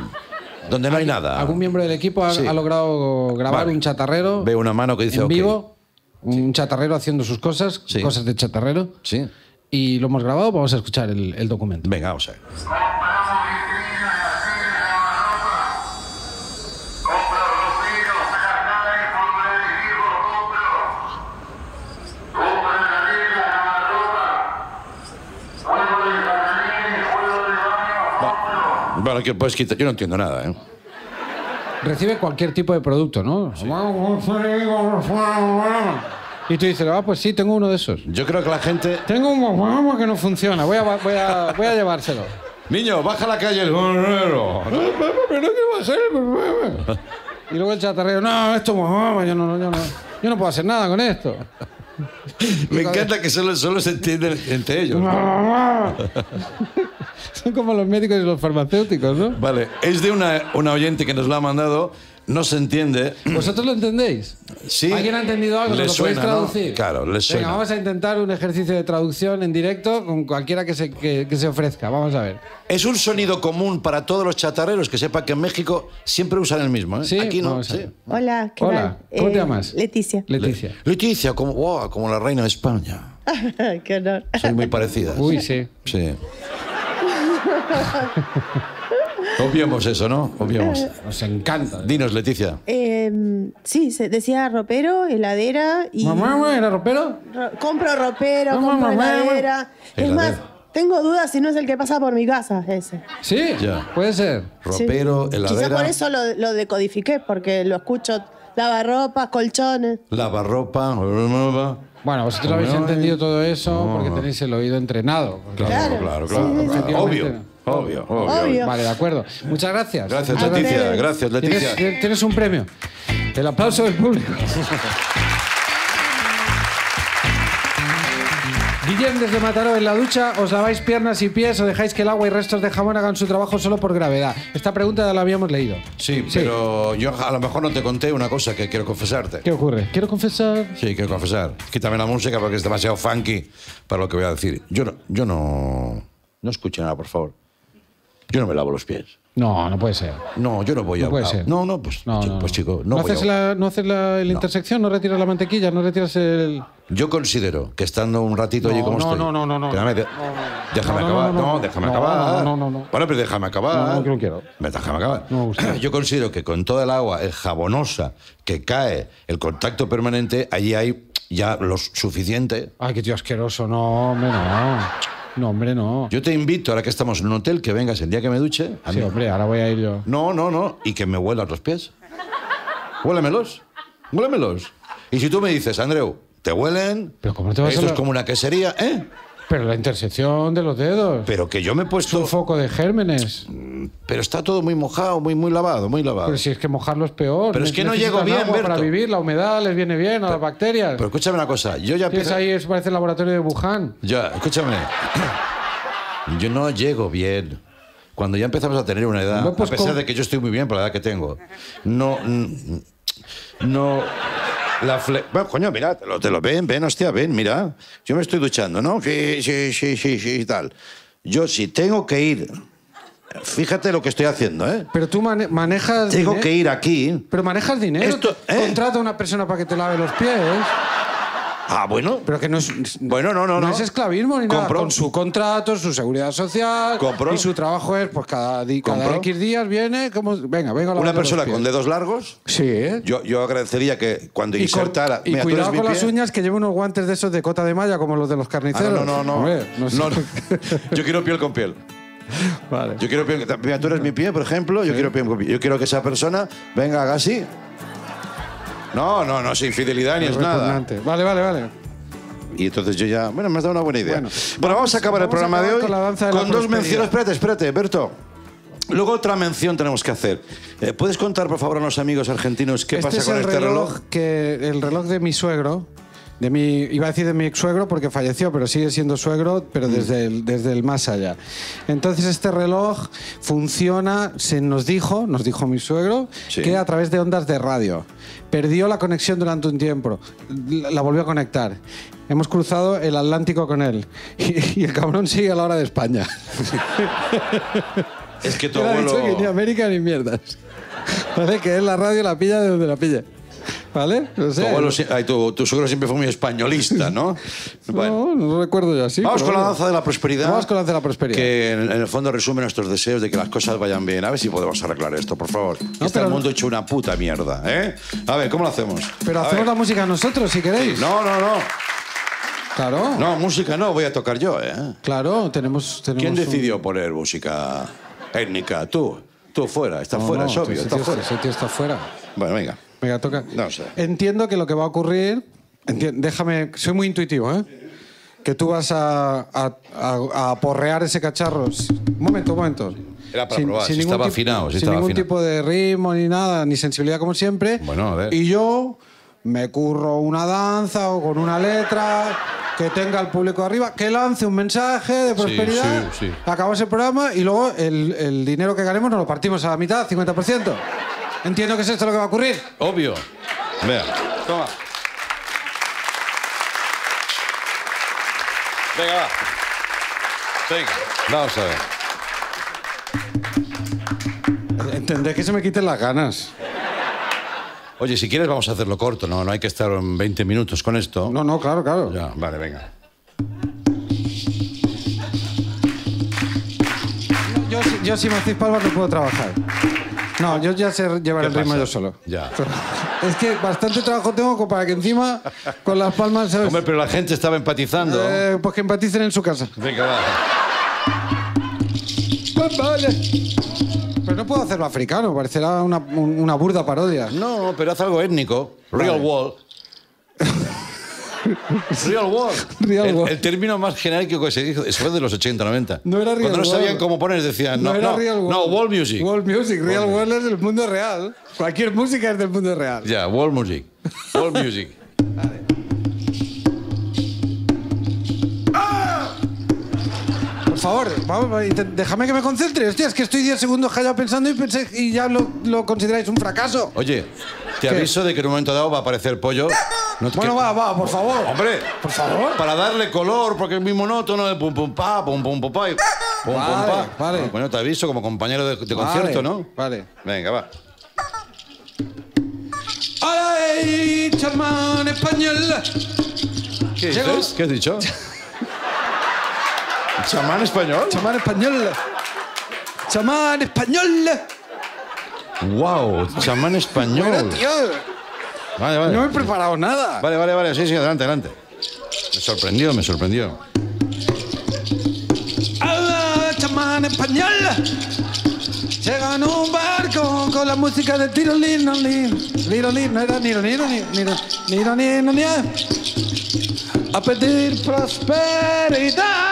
donde no hay nada. ¿Algún miembro del equipo ha, Sí. ha logrado grabar Vale. un chatarrero Veo una mano que dice en ok. vivo? Un chatarrero haciendo sus cosas, Sí. cosas de chatarrero. Sí. Y lo hemos grabado, vamos a escuchar el, el documento. Venga, vamos a ver. Bueno, que puedes quitar. Yo no entiendo nada, ¿eh? Recibe cualquier tipo de producto, ¿no? Y tú dices, ah, pues sí, tengo uno de esos. Yo creo que la gente. Tengo un que no funciona, voy a, voy a, voy a llevárselo. Niño, baja a la calle el Y luego el chatarrero, no, esto yo no, yo no, yo no puedo hacer nada con esto. Me encanta que solo, solo se entienden entre ellos. ¿no? Son como los médicos y los farmacéuticos, ¿no? Vale, es de una, una oyente que nos lo ha mandado. No se entiende. ¿Vosotros lo entendéis? Sí. ¿Alguien ha entendido algo? Le ¿Nos lo podéis suena, ¿no? traducir? Claro, le Venga, suena. vamos a intentar un ejercicio de traducción en directo con cualquiera que se, que, que se ofrezca. Vamos a ver. Es un sonido común para todos los chatarreros que sepa que en México siempre usan el mismo. ¿eh? Sí, Aquí no. vamos a sí. Hola, ¿qué Hola, tal? ¿cómo te Eh, llamas? Leticia. Leticia. Leticia, como, wow, como la reina de España. Qué honor. Soy muy parecidas. Uy, sí. Sí. Obviemos eso, ¿no? Obviemos. Nos encanta. Dinos, Leticia. Eh, sí, se decía ropero, heladera y... ¿Mamá, mamá, era ropero? Ro- compro ropero, compro mamá, mamá. heladera. Es Heladera. más, tengo dudas si no es el que pasa por mi casa ese. Sí, Ya. puede ser. Ropero, Sí. heladera, Quizá por eso lo, lo decodifiqué, porque lo escucho lavarropas, colchones. lavarropa. Bueno, vosotros habéis entendido todo eso no. porque tenéis el oído entrenado. Claro, Claro. claro, claro. Sí, sí, sí. claro. Obvio. Obvio, obvio. Obvio. Vale, de acuerdo. Muchas gracias. Gracias, A Leticia. ustedes. Gracias, Leticia. Tienes, tienes un premio. El aplauso del público. Guillem desde Mataró, en la ducha, ¿os laváis piernas y pies o dejáis que el agua y restos de jamón hagan su trabajo solo por gravedad? Esta pregunta ya la habíamos leído. Sí, pero yo a lo mejor no te conté una cosa que quiero confesarte. ¿Qué ocurre? Quiero confesar. Sí, quiero confesar. Quítame la música porque es demasiado funky para lo que voy a decir. Yo no, yo no, no escuché nada, por favor. Yo no me lavo los pies. No, no puede ser. No, yo no voy No a. puede ser. No, no, pues, No, no, pues chico, no, ¿No voy haces, a- la, ¿No haces la, la intersección? ¿No retiras la mantequilla? ¿No retiras el...? Yo considero que estando un ratito allí como no, estoy. no, no, no, no. Déjame no, acabar. no, déjame acabar. no, no, no, no. Bueno, pero déjame acabar. No, no, que no quiero. Me déjame acabar. No me gusta. Yo considero que con toda el agua el jabonosa que cae, el contacto permanente, allí hay ya lo suficiente. Ay, qué tío asqueroso. No, hombre, no. No, hombre, no. Yo te invito, ahora que estamos en un hotel, que vengas el día que me duche. a Sí, mí. hombre, ahora voy a ir yo. No, no, no. Y que me huelas los pies. Huélemelos. Huélemelos. Y si tú me dices, Andreu, ¿te huelen? Pero ¿cómo te vas a Esto es la- como una quesería, ¿eh? Pero la intersección de los dedos. Pero que yo me he Es puesto... un foco de gérmenes. Pero está todo muy mojado, muy, muy lavado, muy lavado. Pero si es que mojarlo es peor. Pero es que no llego bien, agua para vivir, la humedad les viene bien a las bacterias. Pero escúchame una cosa, yo ya empiezo... ahí, eso parece el laboratorio de Wuhan. Ya, escúchame. Yo no llego bien. Cuando ya empezamos a tener una edad, No, pues a pesar con- de que yo estoy muy bien por la edad que tengo, no... mm, No... La fle... Bueno, coño, mira, te lo, te lo ven, ven, hostia, ven, mira. Yo me estoy duchando, ¿no? Sí, sí, sí, sí, sí, y tal. Yo si tengo que ir... Fíjate lo que estoy haciendo, ¿eh? Pero tú mane- manejas. Tengo dinero- que ir aquí. Pero manejas dinero. Esto- ¿eh? Contrata a una persona para que te lave los pies. Ah, bueno. Pero que no es. Bueno, no, no, no. es esclavismo ni nada. Con su contrato, su seguridad social. Compro. Y su trabajo es, pues cada, di- cada. X días viene. Como, venga, venga. a Una los persona pies. con dedos largos, Sí, ¿eh? yo, yo agradecería que cuando Y, con- insertara... y Mira, tú cuidado mi con las pie. uñas que lleve unos guantes de esos de cota de malla como los de los Ah, carniceros. no, no, no. Hombre, no sé. No, no. Yo quiero piel con piel. Vale. Yo quiero piel. Mira, tú eres mi pie, por ejemplo. Yo quiero piel con piel. Yo quiero que esa persona venga, haga así. No, no, no es infidelidad ni es nada. Vale, vale, vale. Y entonces yo ya. Bueno, me has dado una buena idea. Bueno, Bueno, vamos a acabar el vamos a programa de acabar hoy con la de la dos menciones. Espérate, espérate, Berto. Luego otra mención tenemos que hacer. Eh, ¿Puedes contar, por favor, a los amigos argentinos qué este pasa es con el este reloj, reloj? que el reloj de mi suegro de mi iba a decir de mi ex suegro porque falleció pero sigue siendo suegro pero Mm. desde el, desde el más allá entonces este reloj funciona se nos dijo nos dijo mi suegro Sí. que a través de ondas de radio perdió la conexión durante un tiempo la volvió a conectar hemos cruzado el Atlántico con él y, y el cabrón sigue a la hora de España Es que tu ha dicho abuelo. que ni América ni mierdas. ¿Vale? Que es la radio la pilla de donde la pille. ¿Vale? O Tu, sea, abuelo si- ay, tu, tu suegro siempre fue muy españolista, ¿no? Bueno. No, no recuerdo yo así. Vamos con la bueno. danza de la prosperidad. Vamos con la danza de la prosperidad. Que en, en el fondo resume nuestros deseos de que las cosas vayan bien. A ver si podemos arreglar esto, por favor. Está pero- el mundo hecho una puta mierda, ¿eh? A ver, ¿cómo lo hacemos? Pero A hacemos ver. la música nosotros, si queréis. No, no, no. Claro. No, música no, voy a tocar yo, ¿eh? Claro, tenemos. tenemos ¿Quién un- decidió poner música étnica? Tú. Tú fuera, está No, fuera, no, es obvio, está fuera. Ese tío está fuera. Bueno, venga. Venga, toca. No sé. Entiendo que lo que va a ocurrir. déjame. Soy muy intuitivo, ¿eh? Que tú vas a, a, a- a porrear ese cacharro. Un momento, un momento. Era para probar, si ningún estaba tipo- afinado, si sin estaba ningún afinado. tipo de ritmo ni nada, ni sensibilidad como siempre. Bueno, a ver. Y yo me curro una danza o con una letra que tenga al público arriba, que lance un mensaje de prosperidad. sí, sí. Acabamos el programa y luego el, el dinero que ganemos nos lo partimos a la mitad, 50%. Entiendo que es esto lo que va a ocurrir. Obvio. Vea. Toma. Venga, va. Venga. Vamos a ver. Entendé que se me quiten las ganas. Oye, si quieres vamos a hacerlo corto, ¿no? No hay que estar en 20 minutos con esto. No, no, claro, claro. Ya, vale, venga. Yo, yo si me hacéis palmas no puedo trabajar. No, yo ya sé llevar ¿Qué el ritmo pasa? yo solo. Ya. Es que bastante trabajo tengo para que encima con las palmas, ¿sabes? Hombre, pero la gente estaba empatizando. Eh, pues que empaticen en su casa. Venga, va. Pues vale. Pero no puedo hacerlo africano, parecerá una, un- una burda parodia. No, pero haz algo étnico. Real Vale. wall. Real wall. Real el, wall. el término más genérico que se dijo eso fue de los 80, 90. No era real Cuando no sabían cómo poner, decían, no, era no, real world. no, wall music. Wall music. Real world es del mundo real. Cualquier música es del mundo real. Ya, wall music. Wall music. favor, vamos, déjame que me concentre. Hostia, es que estoy 10 segundos callado pensando y pensé y ya lo, lo consideráis un fracaso. Oye, te ¿Qué? aviso de que en un momento dado va a aparecer pollo. No te- Bueno, va, va, por favor. Hombre, Por favor. para darle color, porque es muy monótono de pum pum pa, pum pum pum pa. y- Pum, pum, Vale, pa. vale. Bueno, Bueno, te aviso como compañero de, de Vale, concierto, ¿no? Vale. Venga, va. ¡Ay, chamán español! ¿Qué dices? ¿Qué has dicho? ¿Chamán español? ¡Chamán español! ¡Chamán español! ¡Wow! Chamán español. Bueno, tío, Vale, vale. no he preparado nada. Vale, vale, vale. Sí, sí, adelante, adelante. Me sorprendió, me sorprendió. ¡Hola, chamán español! Llega en un barco con la música de tirolín, lin, lirolín, no era nirolín, nirolín, nirolín, nirolín, a pedir prosperidad,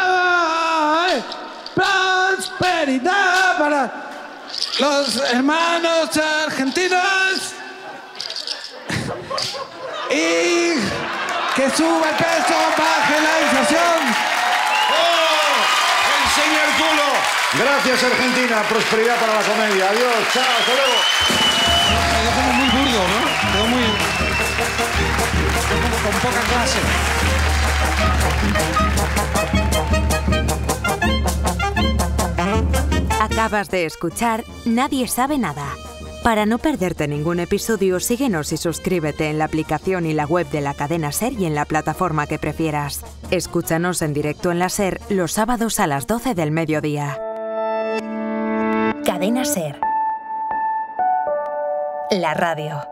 prosperidad para los hermanos argentinos y que suba el peso, baje la inflación. ¡Enseña el culo! Gracias, Argentina. Prosperidad para la comedia. Adiós. Chao, hasta luego. Quedó como muy burdo, ¿no? Quedó muy. con poca clase. Acabas de escuchar Nadie sabe nada. Para no perderte ningún episodio, síguenos y suscríbete en la aplicación y la web de la cadena Ser y en la plataforma que prefieras. Escúchanos en directo en la Ser los sábados a las 12 del mediodía. Cadena Ser. La radio.